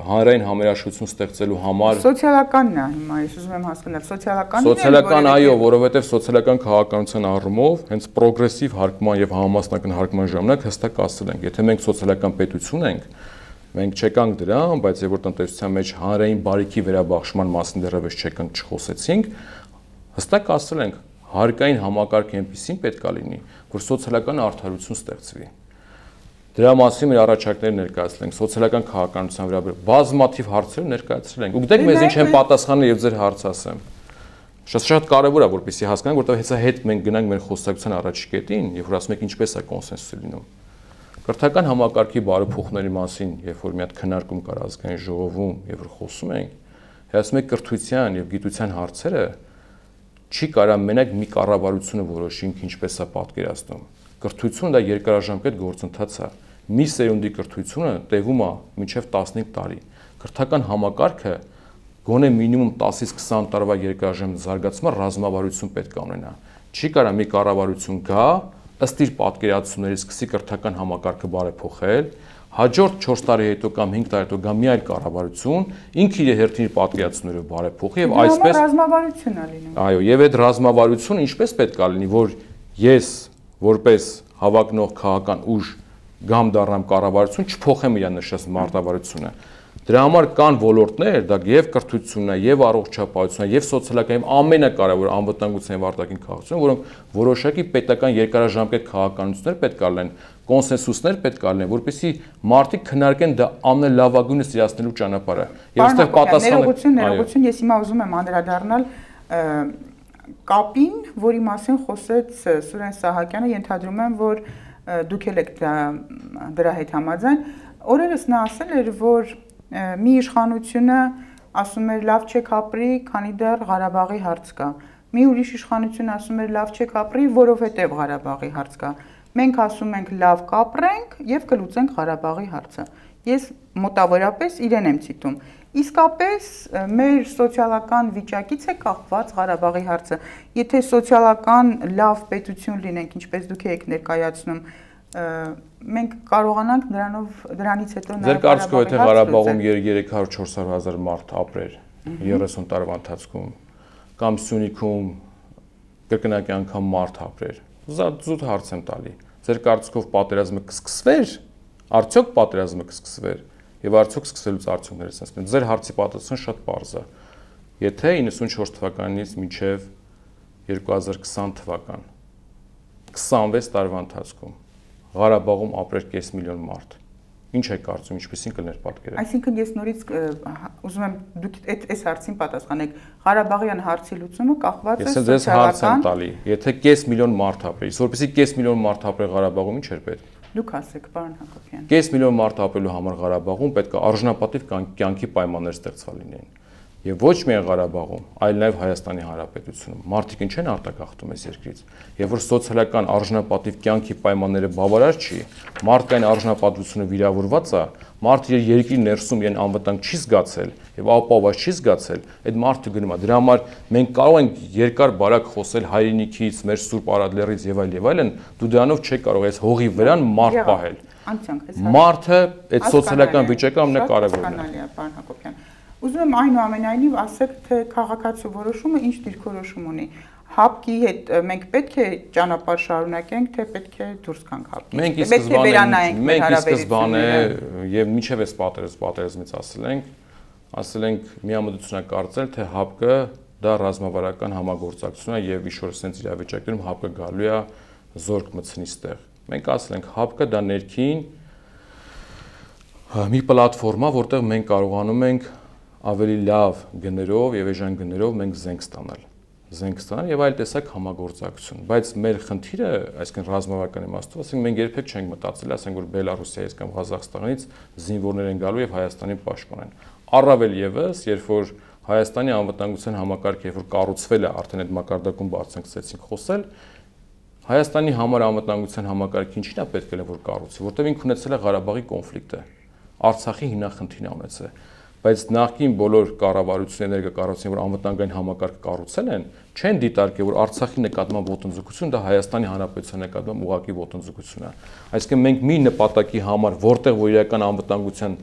հանրային համերաշխություն ստեղծելու համար սոցիալականն է հիմա ես ուզում եմ հասկանալ սոցիալականն է սոցիալական այո որովհետև սոցիալական քաղաքականության առումով հենց պրոգրեսիվ հարկման եւ համամասնական հարկման ժամանակ հստակ ասել ենք եթե մենք սոցիալական պետություն ենք մենք չեկանք դրան բայց եւ որ տնտեսության մեջ հանրային բարիքի վերաբաշխման մասին դեռևս չեկանք չխոսեցինք հստակ ասել ենք հարկային համակարգ այնպեսին պետքա լինի որ սոցիալական արդարություն ստեղծվի Դրա մասին մեր առաջարկները ներկայացրել ենք սոցիալական քաղաքականության վրա բազմաթիվ հարցեր ներկայացրել ենք։ Ու գիտեք մեզ ինչ են պատասխանել եւ ձեր հարց ասեմ։ Շատ շատ կարեւոր է որպեսզի հասկանանք, որտեղ հեսա հետ մենք գնանք մեր խոսակցության առաջի կետին եւ որ ասում եք ինչպես է կոնսենսուսը լինում։ Կրթական համակարգի բարեփոխումների մասին, երբ որ մի հատ քննարկում կար ազգային ժողովում եւ որ խոսում ենք, ասում եք կրթության եւ գիտության հարցերը չի կարա մենակ մի կառավարությունը որոշի ինչպես է պատկերացնում։ Կրթությունը դա երկարաժամկետ գործընթաց է մի սերունդի կրթությունը տևում է մինչև 15 տարի։ Կրթական համակարգը գոնե մինիմում 10-ից 20 տարվա երկարաժամ զարգացման ռազմավարություն պետք է ունենա։ Չի կարա մի կառավարություն գա, ըստ իր պատկերացումների սկսի կրթական համակարգը բարեփոխել, հաջորդ 4 տարի հետո կամ 5 տարի հետո գա մի այլ կառավարություն, ինքը իր հերթին պատկերացումներով բարեփոխի եւ այսպես ռազմավարություն է լինում։ Այո, եւ այդ ռազմավարությունը ինչպես պետք է լինի, որ ես որպես հավակնող քաղաքական ուժ գամ դառնամ կառավարություն, չփոխեմ իր նշած մարտավարությունը։ Դրա համար կան ոլորտներ, դա եւ կրթությունն է, եւ առողջապահությունն է, եւ սոցիալական ամենակարևորը անվտանգության եւ արտաքին քաղաքացիությունը, որոնք որոշակի պետական երկարաժամկետ քաղաքականություններ պետք է լինեն, կոնսենսուսներ պետք է լինեն, որպեսզի մարդիկ քննարկեն դա ամենալավագույնը իրացնելու ճանապարհը։ Եվ այստեղ պատասխանը ներողություն, ներողություն, ես հիմա ուզում եմ անդրադառնալ կապին, որի մասին խոսեց Սուրեն Սահակյանը, ենթադրում եմ, որ դուք եք դրա, հետ համաձայն, օրերս նա ասել էր, որ մի իշխանությունը ասում էր լավ չեք ապրի, քանի դեռ Ղարաբաղի հարց կա։ Մի ուրիշ իշխանություն ասում էր լավ չեք ապրի, որովհետև Ղարաբաղի հարց կա։ Մենք ասում ենք լավ կապրենք եւ կլուծենք Ղարաբաղի հարցը։ Ես մոտավորապես իրեն եմ ցիտում։ Իսկապես մեր սոցիալական վիճակից է կախված Ղարաբաղի հարցը։ Եթե սոցիալական լավ պետություն լինենք, ինչպես դուք եք ներկայացնում, մենք կարողանանք դրանով դրանից հետո Ձեր կարծիքով եթե Ղարաբաղում 300-400 հազար մարդ ապրեր 30 տարվա ընթացքում կամ Սյունիքում կրկնակի անգամ մարդ ապրեր, զուտ հարց եմ տալի։ Ձեր կարծիքով պատերազմը կսկսվեր, արդյոք պատերազմը կսկսվեր եւ արդյոք սկսելուց արդյունքները sense։ Ձեր հարցի պատասխանը շատ པարզ է։ Եթե 94 թվականից մինչև 2020 թվական 26 տարվա ընթացքում Ղարաբաղում ապրեր կես միլիոն մարդ։ Ինչ է կարծում, ինչպեսին կլներ պատկերը։ Այսինքն ես նորից ուզում եմ դուք այդ այս հարցին պատասխանեք։ Ղարաբաղյան հարցի լուծումը կախված է Ես ձեզ հարց եմ տալի։ Եթե կես միլիոն մարդ ապրի, որովհետեւ կես միլիոն մարդ ապրի Ղարաբաղում, ինչ էր պետք։ Դուք ասեք, պարոն Հակոբյան։ Կես միլիոն մարդ ապրելու համար Ղարաբաղում պետք է արժանապատիվ կյանքի պայմաններ ստեղծվել լինեն եւ ոչ միայն Ղարաբաղում, այլ նաեւ Հայաստանի Հանրապետությունում։ Մարդիկ ինչ են արտակախտում այս երկրից։ Եվ որ սոցիալական արժանապատիվ կյանքի պայմանները բավարար չի, մարդկային արժանապատվությունը վիրավորված է, մարդը երկրի ներսում իրեն անվտանգ չի զգացել եւ ապահովված չի զգացել, այդ մարդը գնում է։ Դրա համար մենք կարող ենք երկար բարակ խոսել հայրենիքից, մեր Սուրբ Արադլերից եւ այլ եւ այլն, դու դրանով չեք կարող այս հողի վրան մարդ պահել։ Անցանք այս Մարդը այդ սոցիալական վիճակը ամենակարևորն է։ պարոն Հակոբյան։ Ուզում եմ այնուամենայնիվ ասեք, թե քաղաքացու որոշումը ինչ դիրքորոշում ունի։ Հապկի հետ մենք պետք է ճանապարհ շարունակենք, թե պետք է դուրս գանք հապկից։ Մենք ի սկզբանե մենք ի սկզբանե եւ միջև էս պատերազմ պատերազմից ասել ենք, ասել ենք միամտություննակարծել, թե հապկը դա ռազմավարական համագործակցություն է եւ ինչ-որ sense իրավիճակներում հապկը գալու է զորք մցնի ստեղ։ Մենք ասել ենք հապկը դա ներքին մի պլատֆորմա, որտեղ մենք կարողանում ենք ավելի լավ գներով եւ էժան գներով մենք զենք ստանալ զենք ստանալ եւ այլ տեսակ համագործակցություն բայց մեր խնդիրը այսինքն ռազմավարական իմաստով ասենք մենք երբեք չենք մտածել ասենք որ Բելարուսիայից կամ Ղազախստանից զինվորներ են գալու եւ Հայաստանին պաշտպանեն առավել եւս երբ որ Հայաստանի անվտանգության համակարգը երբ որ կառուցվել է արդեն այդ մակարդակում բարձրացեցինք խոսել Հայաստանի համար անվտանգության համակարգը ինչին է պետք է որ կառուցի որտեղ ինքը ունեցել է Ղարաբաղի կոնֆլիկտը Արցախի հիմնախնդիրն է ունեցել բայց նախքին բոլոր կառավարությունները ներկայացրին, որ անվտանգային համակարգ կառուցել են, չեն դիտարկել, որ Արցախի նկատմամբ ոտնձգություն դա Հայաստանի Հանրապետության նկատմամբ ուղակի ոտնձգություն է։ Այսինքն մենք մի նպատակի համար, որտեղ որ իրական անվտանգության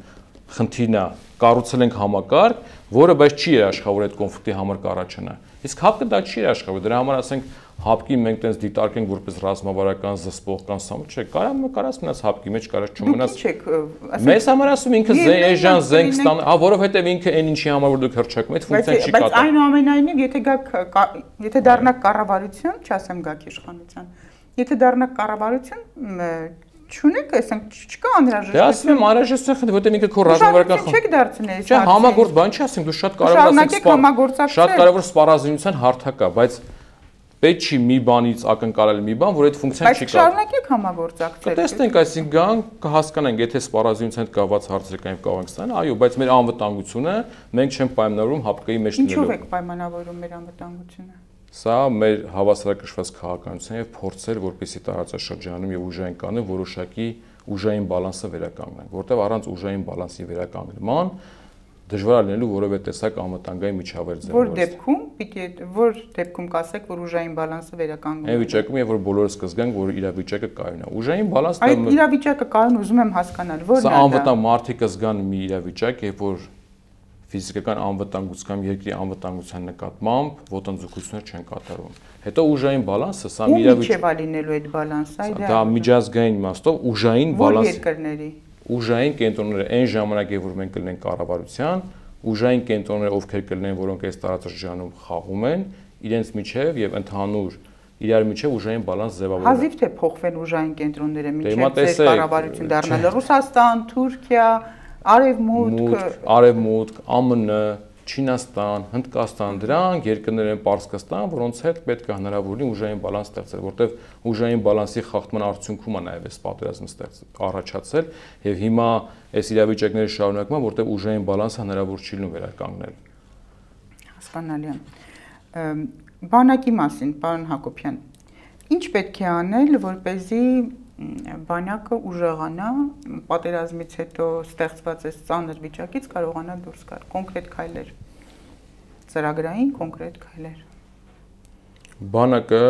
խնդիրն է, կառուցել ենք համակարգ, որը բայց չի երաշխավոր այդ կոնֆլիկտի համար կառաջանա։ Իսկ հապկը դա չի երաշխավոր։ Դրա համար ասենք հապկի մենք տենց դիտարկենք որպես ռազմավարական զսպող կամ սամը, չէ, կարամ կարաս մնաս հապկի մեջ, կարաս չմնաս։ Մեզ համար ասում ինքը էժան զենք ստան, հա, որովհետև ինքը այն ինչի համար որ դուք հրճակում եք, ֆունկցիան չի կատարում։ Բայց այնուամենայնիվ, եթե գաք եթե դառնաք կառավարություն, չասեմ գաք իշխանության։ Եթե դառնաք կառավարություն, չունեք, ասենք չկա անհրաժեշտություն։ Դե ասում եմ անհրաժեշտություն խնդրի, որտեղ ինքը քո ռազմավարական խնդիր չեք դարձնել։ Չէ, համագործ բան չի ասում, դու շատ կարևոր ասենք, շատ կարևոր սպառազինության հարթակ է, բայց պետք չի մի բանից ակնկալել մի բան, որ այդ ֆունկցիան չի կարող։ Բայց շարունակեք համագործակցել։ Տեսնենք, այսինքն գան կհասկանանք, եթե սպառազինության հետ կապված հարցեր կային կարող ենք ստանալ, այո, բայց մեր անվտանգությունը մենք չենք պայմանավորում հապկայի մեջ դնելու։ Ինչու եք պայմանավորում մեր անվտանգությունը։ Սա մեր հավասարակշռված քաղաքականության եւ փորձեր, որպեսի տարածաշրջանում եւ ուժային կանը որոշակի ուժային բալանսը վերականգնենք, որտեղ առանց ուժային բալանսի վերականգնման դժվար լինելու որևէ տեսակ անվտանգային միջավայր ձևավորել։ Որ դեպքում պիտի որ դեպքում կասեք, որ ուժային բալանսը վերականգնվում է։ Այն վիճակում, երբ որ բոլորս կզգանք, որ իրավիճակը կայուն է։ Ուժային բալանսը Այդ իրավիճակը կայուն ուզում եմ հասկանալ, որն է դա։ Սա անվտանգ մարդիկ կզգան մի իրավիճակ, երբ որ ֆիզիկական անվտանգության երկրի անվտանգության նկատմամբ ոտնձգություններ չեն կատարվում։ Հետո ուժային բալանսը սա մի իրավիճակ։ Ո՞ւմ է լինելու այդ բալանսը։ Դա միջազգային իմաստով ուժային բալանս։ երկրների ուժային կենտրոնները այն ժամանակ, երբ որ մենք կլինենք կառավարության, ուժային կենտրոնները ովքեր կլինեն, որոնք այս տարածաշրջանում խաղում են, իրենց միջև եւ ընդհանուր իրար միջև ուժային բալանս ձևավորել։ Հազիվ թե փոխվեն ուժային կենտրոնները դե միջև ձեր կառավարություն դառնալը Ռուսաստան, Թուրքիա, Արևմուտք, Արևմուտք, ԱՄՆ, Չինաստան, Հնդկաստան, դրանք երկրներ են Պարսկաստան, որոնց հետ պետք է հնարավոր լինի ուժային բալանս ստեղծել, որտեղ ուժային բալանսի խախտման արդյունքում է նաև այս պատերազմը ստեղծել առաջացել եւ հիմա այս իրավիճակները շարունակվում են, որտեղ ուժային բալանսը հնարավոր չի լինում վերականգնել։ Հասկանալի է։ Բանակի մասին, պարոն Հակոբյան, ինչ պետք է անել, որ เป զի բանակը ուժեղանա պատերազմից հետո ստեղծված այս ծանր վիճակից կարողանա դուրս գալ կոնկրետ քայլեր ծրագրային կոնկրետ քայլեր բանակը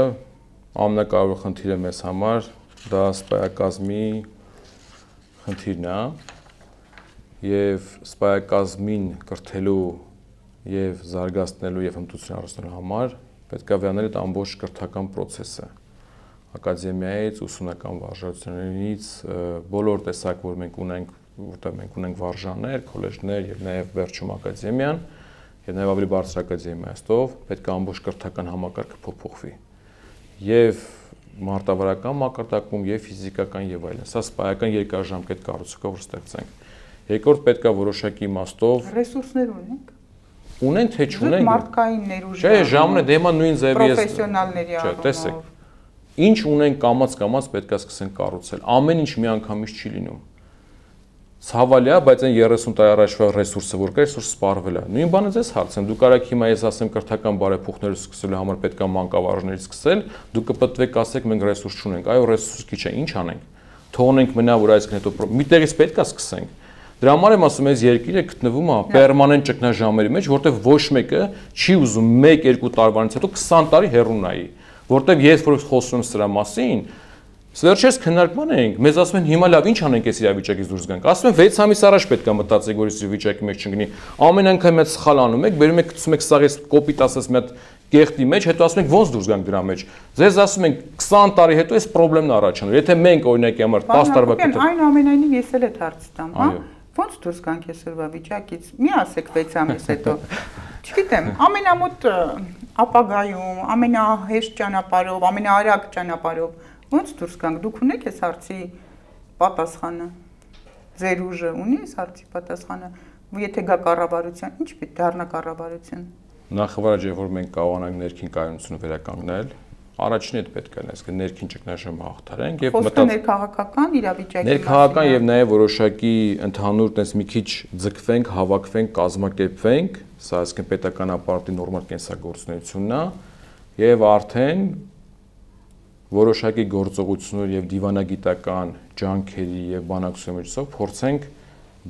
ամենակարևոր խնդիրը մեզ համար դա սպայակազմի խնդիրն է եւ սպայակազմին կրթելու եւ զարգացնելու եւ հմտություն առնելու համար պետք է վերանել այդ ամբողջ կրթական process-ը ակադեմիայից, ուսումնական վարժություններից բոլոր տեսակ, որ մենք ունենք, որտեղ մենք ունենք վարժաններ, քոլեջներ եւ նաեւ վերջում ակադեմիան եւ նաեւ ավելի բարձր ակադեմիայով, պետք է ամբողջ կրթական համակարգը փոփոխվի։ Եվ մարտավարական մակարդակում եւ ֆիզիկական եւ այլն։ Սա սպայական երկարաժամկետ կառուցողը որ ստեղծենք։ Երկրորդ պետքա որոշակի իմաստով ռեսուրսներ ունենք ունեն թե չունեն մարդկային ներուժ չէ ժամն է դեմա նույն ձևի է պրոֆեսիոնալների առումով չէ տեսեք ինչ ունեն կամած կամած պետքա սկսեն կառուցել ամեն ինչ միանգամից չի լինում ցավալի է, բայց այն 30 տարի առաջվա ռեսուրսը որ կա, այսօր սպառվել է։ Նույն բանը ձեզ հարցեմ, դուք արեք հիմա ես ասեմ կրթական բարեփոխումները սկսելու համար պետք է մանկավարժներից սկսել, դուք կպտվեք ասեք մենք ռեսուրս չունենք։ Այո, ռեսուրս քիչ է, ինչ անենք։ Թողնենք մնա, որ այսքան հետո միտեղից պետք է սկսենք։ Դրա համար եմ ասում, այս երկիրը գտնվում է պերմանենտ ճգնաժամերի մեջ, որտեղ ոչ մեկը չի ուզում 1-2 տարվանից հետո 20 տարի հեռու նայի, որտեղ ես որ խոսում սրա մասին, Վերջերս քննարկման էինք, մեզ ասում են հիմա լավ ինչ անենք այս իրավիճակից դուրս գանք։ Ասում են 6 ամիս առաջ պետք է մտածեք, որ այս իրավիճակի մեջ չընկնի։ Ամեն անգամ այդ սխալ անում եք, բերում եք գցում եք սաղ այս կոպիտ ասած մի հատ կեղտի մեջ, հետո ասում եք ոնց դուրս գանք դրա մեջ։ Ձեզ ասում են 20 տարի հետո այս խնդրեմն առաջանում։ Եթե մենք օրինակի համար 10 տարվա կտա։ Այն ամենայնիվ ես էլ այդ հարց տամ, հա։ Ոնց դուրս գանք այսօրվա վիճակից։ Մի ասեք 6 ամիս հետո։ Չգիտեմ, ամենամոտ ապագայում, ամենահեշտ ճանապարհով, ամենաարագ ճանապարհով Ոնց դուրս գանք։ Դուք ունեք այս հարցի պատասխանը։ Ձեր ուժը ունի այս հարցի պատասխանը։ Եթե գա կառավարության, ինչ պետք դառնա կառավարություն։ Նախավարաջ է որ մենք կարողանանք ներքին կայունությունը վերականգնել, առաջին այդ պետք է այսինքն ներքին ճգնաժամը հաղթարենք եւ մտած ներքաղաքական իրավիճակի ներքաղաքական եւ նաեւ որոշակի ընդհանուր տես մի քիչ ձգվենք, հավաքվենք, կազմակերպվենք, սա այսինքն պետական ապարատի նորմալ կենսագործունեությունն է եւ արդեն որոշակի գործողություններ եւ դիվանագիտական ջանքերի եւ բանակցությունների միջոցով փորձենք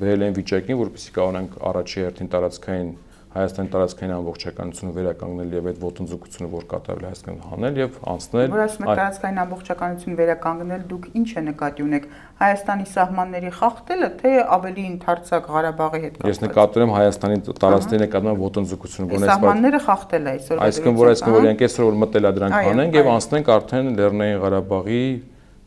բերել այն վիճակին, որպեսզի կարողանանք առաջի հերթին տարածքային Հայաստանի տարածքային ամբողջականությունը վերականգնել եւ այդ ոտնձգությունը, որ կատարվել Հայաստան հանել եւ անցնել։ Որ ասում եք տարածքային ամբողջականություն վերականգնել, դուք ինչ է նկատի ունեք? Հայաստանի սահմանների խախտելը, թե ավելի ընդարձակ Ղարաբաղի հետ կապված։ Ես նկատում եմ Հայաստանի տարածքների նկատմամբ ոտնձգությունը, որ այս սահմանները խախտել է այսօր։ Այսինքն որ այսինքն որ իրենք այսօր որ մտել է դրանք հանենք եւ անցնենք արդեն Լեռնային Ղարաբաղի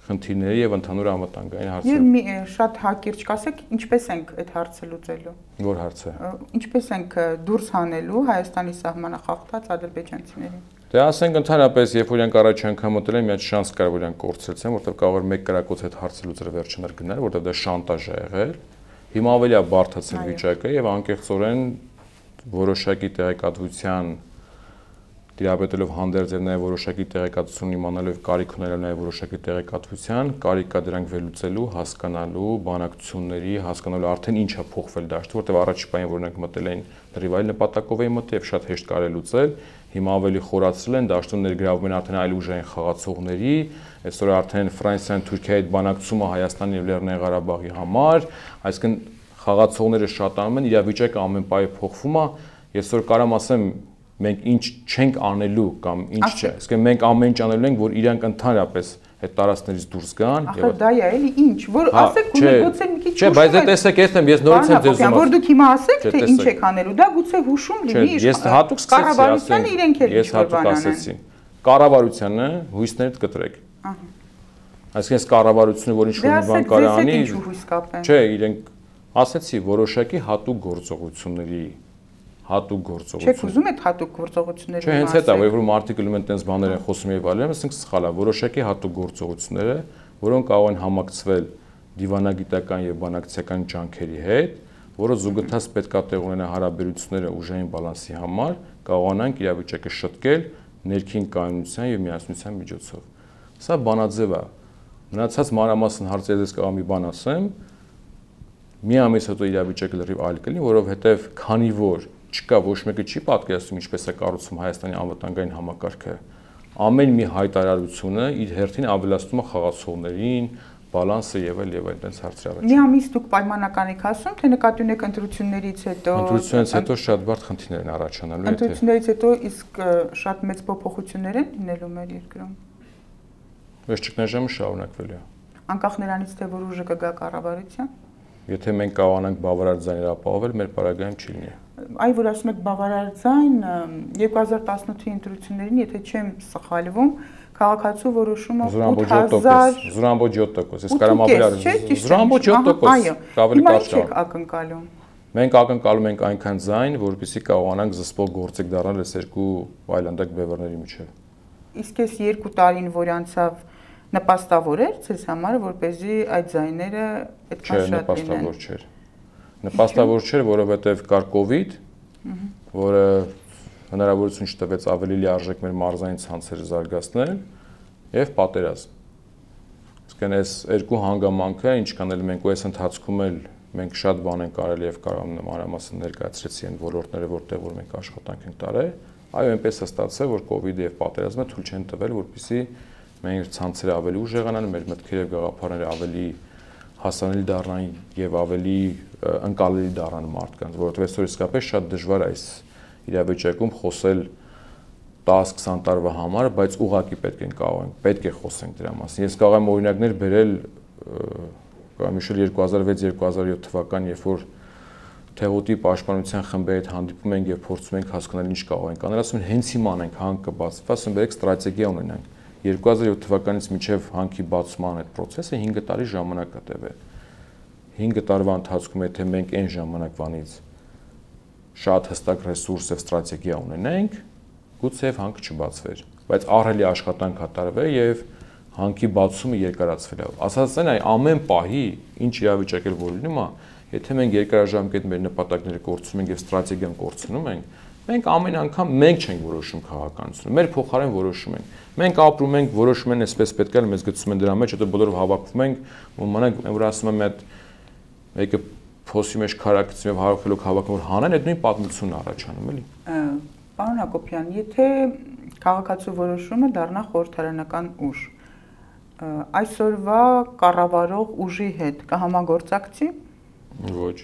խնդիրների եւ ընդհանուր անվտանգային հարցերը։ Եվ մի շատ հակիրճ կասեք, ինչպես ենք այդ հարցը լուծելու։ Որ հարցը։ Ինչպես ենք դուրս հանելու Հայաստանի սահմանը խախտած ադրբեջանցիներին։ Դե ասենք ընդհանրապես, երբ որ իրանք առաջ անգամ մտել են, մի հատ շանս կար, որ իրանք կորցրեցին, որտեղ կարող էր մեկ կրակոց այդ հարցը լուծել վերջնար գնալ, որտեղ դա շանտաժ է եղել։ Հիմա ավելի է բարթացել վիճակը եւ անկեղծորեն որոշակի տեղեկատվության դիաբետելով հանդերձ եւ նաեւ որոշակի տեղեկատվություն իմանալով կարիք ունելով նաեւ որոշակի տեղեկատվության, կարիք կա դրանք վերլուծելու, հասկանալու, բանակցությունների, հասկանալու արդեն ինչա փոխվել դաշտը, որտեղ առաջի պայն որոնք մտել էին ռիվայլ նպատակով էին մտել եւ շատ հեշտ կարել լուծել, հիմա ավելի խորացրել են դաշտում ներգրավում են արդեն այլ ուժային խաղացողների, այսօր արդեն Ֆրանսիան, Թուրքիայի հետ բանակցումը Հայաստանի եւ Լեռնային Ղարաբաղի համար, այսինքն խաղացողները շատանում են, իրավիճակը ամեն պահի փոխվում է, ես որ կարամ ասեմ մենք ինչ չենք անելու կամ ինչ չէ։ Իսկ մենք ամեն ինչ անելու ենք, որ իրանք ընդհանրապես այդ տարածքներից դուրս գան եւ դա է էլի ինչ որ հա, ասեք ու գուցե մի քիչ Չէ, բայց դա տեսեք, ես եմ, ես նորից եմ ձեզ ուզում։ Որ դուք հիմա ասեք, թե ինչ եք անելու, դա գուցե հուշում լինի Ես հատուկ սկսեցի էլ Ես հատուկ ասեցի։ Կառավարությանը հույսներդ կտրեք։ Ահա։ Այսինքն այս կառավարությունը, որ ինչ որ դե բան կարանի, չէ, իրենք ասեցի որոշակի հատուկ գործողությունների հատուկ գործողություն։ Չեք ուզում այդ հատուկ գործողությունների մասին։ Չէ, հենց է, որ որ մարդիկ ում են տենց բաներ են խոսում եւ այլն, ասենք սխալ է, որոշակի հատուկ գործողությունները, որոնք կարող են համակցվել դիվանագիտական եւ բանակցական ջանքերի հետ, որը զուգընթաց պետք է տեղ ունենա հարաբերությունները ուժային բալանսի համար, կարողանանք իրավիճակը շտկել ներքին կայունության եւ միասնության միջոցով։ Սա բանաձև է։ Մնացած մանրամասն հարցերից ես կարող մի բան ասեմ, մի ամիս հետո իրավիճակը լրիվ այլ կլինի, որովհետև քանի որ չկա ոչ մեկը չի պատկերացնում ինչպես է կառուցվում Հայաստանի անվտանգային համակարգը ամեն մի հայտարարությունը իր հերթին ավելացնում է խաղացողներին բալանսը եւ այլ եւ այլ այնպես հարցրավետ։ Մի ամիս դուք պայմանական եք ասում, թե նկատի ունեք ընտրություններից հետո Ընտրությունից հետո շատ բարդ խնդիրներ են առաջանալու, եթե Ընտրություններից հետո իսկ շատ մեծ փոփոխություններ են լինելու մեր երկրում։ Այս ճգնաժամը շարունակվելու է։ Անկախ նրանից թե որ ուժը կգա կառավարության։ Եթե մենք կարողանանք բավարար ձայներ ապահովել, մեր պարագայում չի լինի այ որ ասում եք բավարար ձայն 2018-ի ընտրություններին, եթե չեմ սխալվում, քաղաքացու որոշումը 8000 0.7%, ես կարամ ավելի 0.7%, այո, ավելի կարճ է ակնկալում։ Մենք ակնկալում ենք այնքան ձայն, որպեսզի կարողանանք զսպող գործիք դառնալ այս երկու այլանդակ բևեռների միջև։ իսկ այս երկու տարին, որ անցավ, նպաստավոր էր ցես համար, որ เป զի այդ ձայները այդքան շատ լինեն։ Չէ, նպաստավոր չէր։ Նպաստավոր չէր, որովհետև կար իդ, որը հնարավորություն չտվեց ավելի լիարժեք մեր մարզային ցանցերը զարգացնել եւ պատերազմ։ Իսկ այս երկու հանգամանքը, ինչքան էլ մենք ու այս ընթացքում էլ մենք շատ բան ենք արել եւ կարող եմ մանրամասն ներկայացրեցի այն ոլորտները, որտեղ որ մենք աշխատանք ենք տարել, այո, այնպես է ստացվել, որ իդը եւ պատերազմը թույլ չեն տվել, որպեսզի մեր ցանցերը ավելի ուժեղանան, մեր մտքերը գաղափարները ավելի հասանելի դառնան եւ ավելի ընկալելի դառնան մարդկանց, որովհետեւ այսօր իսկապես շատ դժվար է այս իրավիճակում խոսել 10-20 տարվա համար, բայց ուղակի պետք են կարող պետք է խոսենք դրա մասին։ Ես կարող եմ օրինակներ բերել կամ հիշել 2006-2007 թվական, երբ որ Թեղուտի պաշտպանության խմբի հետ հանդիպում ենք եւ փորձում ենք հասկանալ ինչ կարող ենք անել, ասում են հենց հիմա անենք հանքը բացված, ասում բերեք ստրատեգիա ունենանք։ 2007 թվականից մինչև հանքի բացման այդ process-ը 5 տարի ժամանակ է տևել։ 5 տարվա ընթացքում եթե մենք այն ժամանակվանից շատ հստակ ռեսուրս եւ ստրատեգիա ունենենք, գուցեև հանքը չբացվեր, բայց ահռելի աշխատանք կատարվել եւ հանքի բացումը երկարացվել է։ Ասած են այ ամեն պահի ինչ իրավիճակ էլ որ լինում է, եթե մենք երկարաժամկետ մեր նպատակները կորցնում ենք եւ ստրատեգիան կորցնում ենք, մենք ամեն անգամ մենք չենք որոշում քաղաքականությունը, մեր փոխարեն որոշում ենք։ Մենք ապրում ենք, որոշում են այսպես պետք է մեզ գցում են դրա մեջ, հետո բոլորով հավաքվում ենք, ու մնանք, որ ասում եմ այդ մեկը փոսի մեջ քարակցում եւ հարողելով հավաքում որ հանեն, այդ նույն պատմությունն առաջանում էլի։ Պարոն Հակոբյան, եթե քաղաքացու որոշումը դառնա խորհրդարանական ուժ, այսօրվա կառավարող ուժի հետ կհամագործակցի։ Ոչ։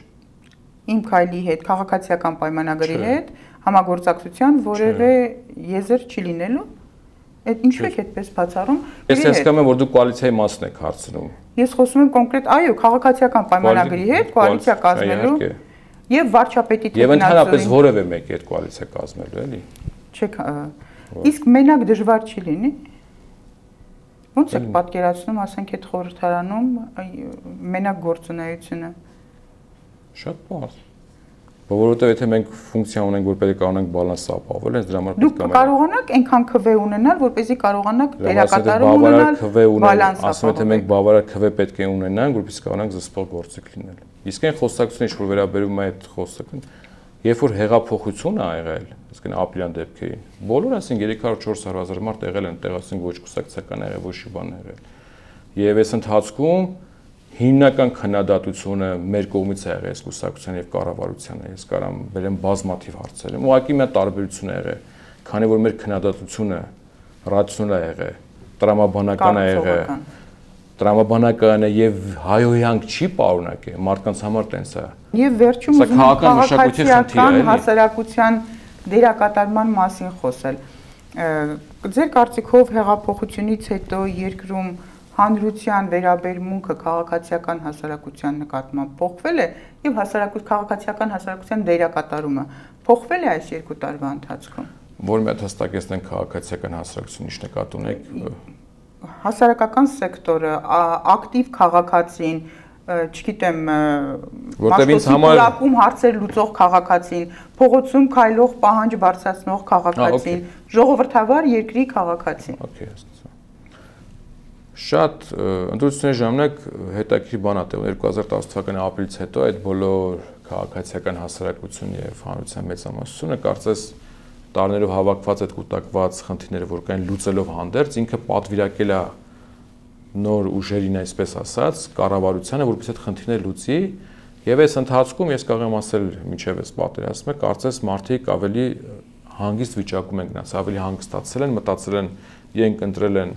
Իմ քայլի հետ, քաղաքացիական պայմանագրի հետ համագործակցության որևէ եզր չի լինելու։ Այդ ինչու եք այդպես բացառում։ Ես հասկանում եմ, որ դու կոալիցիայի մասն եք հարցնում։ Ես խոսում եմ կոնկրետ, այո, քաղաքացիական պայմանագրի հետ կոալիցիա կազմելու եւ վարչապետի թե Եվ ընդհանրապես որևէ մեկի հետ կոալիցիա կազմելու, էլի։ Չեք Իսկ մենակ դժվար չի լինի։ Ոնց եք պատկերացնում, ասենք այդ խորհրդարանում մենակ գործունեությունը։ Շատ բարձ որովհետեւ եթե մենք ֆունկցիա ունենք, որ պետք է կանենք բալանս ապահովել, հենց դրա համար պետք է կարողանանք այնքան քվ ունենալ, որպեսզի կարողանանք դերակատարում ունենալ բալանս։ Ասում եմ թե մենք բավարար քվ պետք է ունենանք, որպեսզի կարողանանք զսպող գործիք լինել։ Իսկ այն խոսակցությունը, ինչ որ վերաբերում է այդ խոսակցին, երբ որ հեղափոխություն ա եղել, այսինքն ապրիլյան դեպքերին, բոլորը ասին 300-400 հազար մարդ եղել են, տեղ ասին ոչ կուսակցական եղել, ոչ բան եղել։ Եվ այս ընթացքում հիմնական քննադատությունը մեր կողմից է եղել այս կուսակցության եւ կառավարությանը։ Ես կարամ բերեմ բազմաթիվ հարցեր։ Ուղղակի մի տարբերություն է եղել, քանի որ մեր քննադատությունը ռացիոնալ է եղել, տրամաբանական է եղել։ Տրամաբանական է եւ հայոյանք չի պարունակել, մարդկանց համար տենց է։ Եվ վերջում ուզում եմ քաղաքացիական հասարակության դերակատարման մասին խոսել։ Ձեր կարծիքով հեղափոխությունից հետո երկրում հանրության վերաբերմունքը քաղաքացիական հասարակության նկատմամբ փոխվել է եւ հասարակություն քաղաքացիական հասարակության դերակատարումը փոխվել է այս երկու տարվա ընթացքում։ Որ մի հատ հստակեցնենք քաղաքացիական հասարակություն ինչ նկատ ունեք։ Հասարակական սեկտորը, ակտիվ քաղաքացին, չգիտեմ, որտեղ ինձ համար լակում հարցեր լուծող քաղաքացին, փողոցում քայլող պահանջ բարձրացնող քաղաքացին, ժողովրդավար երկրի քաղաքացին։ Okay, շատ ընտրությունների ժամանակ հետաքրքիր բան ա տեղ 2010 թվականի ապրիլից հետո այդ բոլոր քաղաքացիական հասարակություն եւ հանրության մեծամասնությունը կարծես տարներով հավաքված այդ կൂട്ടակված խնդիրները, որ կային լուծելով հանդերձ, ինքը պատվիրակել է նոր ուժերին, այսպես ասած, կառավարությանը, որպես այդ խնդիրները լուծի, եւ այս ընթացքում ես կարող եմ ասել, միջև այս պատերազմը, կարծես մարդիկ ավելի հանգիստ վիճակում են գնաց, ավելի հանգստացել են, մտածել են, իրենք ընտրել են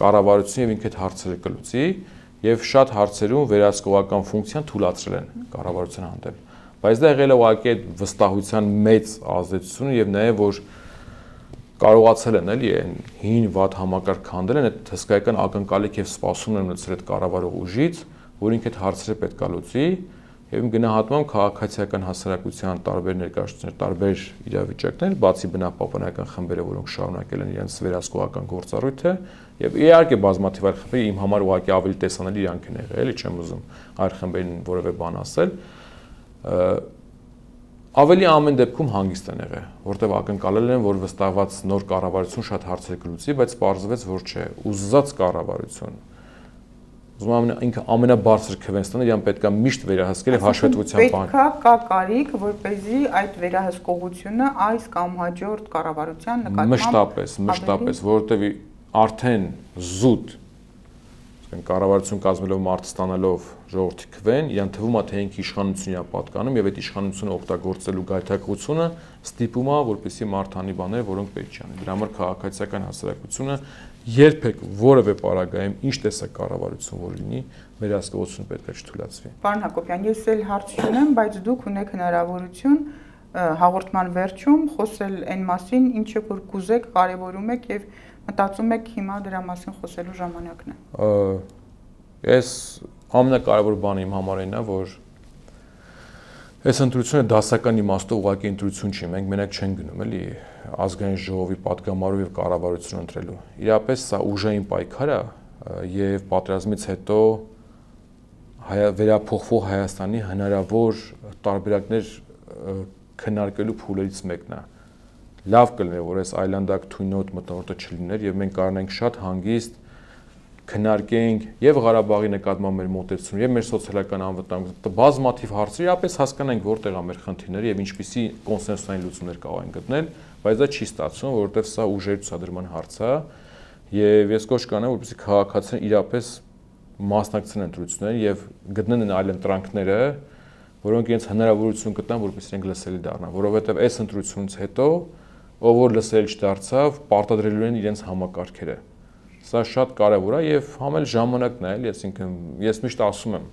կառավարությունը եւ ինքը այդ հարցերը կլուծի եւ շատ հարցերում վերահսկողական ֆունկցիան թույլատրել են կառավարության հանդեպ բայց դա եղել է ուղղակի այդ վստահության մեծ ազդեցությունը եւ նաեւ որ կարողացել են էլի այն հին վատ համակարգ քանդել են այդ հսկայական ակնկալիք եւ սպասում են ունեցել այդ կառավարող ուժից որ ինքը այդ հարցերը պետք է լուծի եւ գնահատում քաղաքացիական հասարակության տարբեր ներկայացուցիչներ, տարբեր իրավիճակներ, բացի բնապահպանական խմբերը, որոնք շարունակել են իրենց վերահսկողական գործառույթը, եւ իհարկե բազմաթիվ այլ խմբեր իմ համար ուղղակի ավելի տեսանելի իրանք են եղել, էլի չեմ ուզում այլ խմբերին որևէ բան ասել ավելի ամեն դեպքում հանգիստ են եղել, որտեղ ակնկալել են, որ վստահված նոր կառավարություն շատ հարցեր կլուծի, բայց պարզվեց, որ չէ, ուզած կառավարություն ուզում եմ ինքը ամենաբարձր քվենստանը իրան պետքա միշտ վերահսկել եւ հաշվետվության բան։ Պետքա կա կարիք, որպեսզի այդ վերահսկողությունը այս կամ հաջորդ կառավարության նկատմամբ մշտապես, մշտապես, որովհետեւ արդեն զուտ ասենք կառավարություն կազմելով մարդ ստանալով ժողովրդի քվեն, իրան թվում է թե ինքը իշխանությունն է պատկանում եւ այդ իշխանությունը օգտագործելու գայթակղությունը ստիպում է, որպեսզի մարդանի բաներ, որոնք պետք չան։ Դրա համար քաղաքացիական հասարակությունը երբեք որևէ պարագայում ինչ տեսակ կառավարություն որ լինի, մեր հասկացությունը պետք է չթույլատրվի։ Պարոն Հակոբյան, ես էլ հարց չունեմ, բայց դուք ունեք հնարավորություն հաղորդման վերջում խոսել այն մասին, ինչը որ կուզեք, կարևորում եք եւ մտածում եք հիմա դրա մասին խոսելու ժամանակն է։ Ես ամենակարևոր բանը իմ համար այն է, որ Այս ընտրությունը դասական իմաստով ուղղակի ընտրություն չի, մենք մենակ չեն գնում, էլի ազգային ժողովի падգամարով եւ կառավարություն ընտրելու։ Իրապես սա ուժային պայքար է եւ պատերազմից հետո հայ վերափոխվող Հայաստանի հնարավոր տարբերակներ քննարկելու փուլերից մեկն է։ Լավ կլիներ, որ այս այլանդակ թույնոտ մտնորդը չլիներ եւ մենք կարող ենք շատ հանգիստ քննարկենք եւ Ղարաբաղի նկատմամբ մեր մոտեցումը եւ մեր սոցիալական անվտանգությունը բազմաթիվ հարցեր իապես հասկանանք որտեղ է մեր խնդիրները եւ ինչպիսի կոնսենսուսային լուծումներ կարող են գտնել բայց դա չի ստացվում որովհետեւ սա ուժերի ցուցադրման հարց է եւ ես կոչ կանեմ որպեսզի քաղաքացիներն իրապես մասնակցեն ընտրություններին եւ գտնեն այլ ընտրանքները որոնք իրենց հնարավորություն կտան որպեսզի իրենք լսելի դառնան որովհետեւ այս ընտրությունից հետո ով որ լսել չդարձավ պարտադրելու են իրենց համակարգերը Սա շատ կարևոր է եւ համ էլ ժամանակն է, էլի, այսինքն ես միշտ ասում եմ։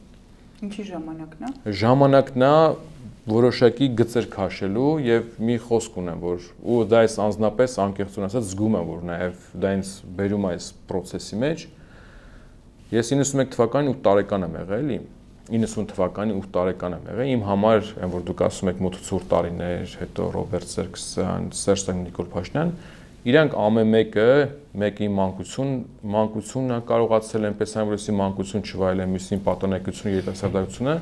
Ինչի ժամանակն է։ Ժամանակն է որոշակի գծեր քաշելու եւ մի խոսք ունեմ, որ ու դա այս անznապես անկեղծուն ասած զգում եմ, որ նաեւ դա ինձ բերում է այս process-ի մեջ։ Ես 91 թվականին 8 տարեկան եմ եղել, էլի 90 թվականի 8 տարեկան եմ եղել։ Իմ համար, այն որ դուք ասում եք մոտ 80 տարիներ, հետո Ռոբերտ Սերքսյան, Սերժ Նիկոլ Փաշինյան, իրանք ամեն մեկը մեկի մանկություն մանկությունն է կարողացել այնպես այն որսի մանկություն չվայելեն մյուսին պատանեկությունը երիտասարդությունը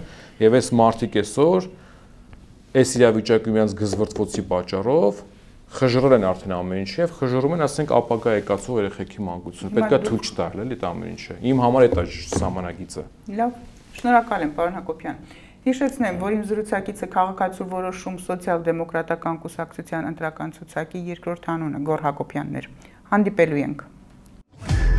եւ այս մարտիկ այսօր այս իրավիճակում իրանց գզվրտվոցի պատճառով խժռել են արդեն ամեն ինչ եւ խժռում են ասենք ապագա եկածող երեխեքի մանկությունը պետքա թույլ չտալ էլի դա ամեն ինչը իմ համար է դա սահմանագիծը լավ շնորհակալ եմ պարոն Հակոբյան Հիշեցնեմ, որ իմ զրուցակիցը քաղաքացու որոշում սոցիալ-դեմոկրատական կուսակցության ընտրական ցուցակի երկրորդ անունը Գոր Հակոբյանն էր։ Հանդիպելու ենք։ Thank you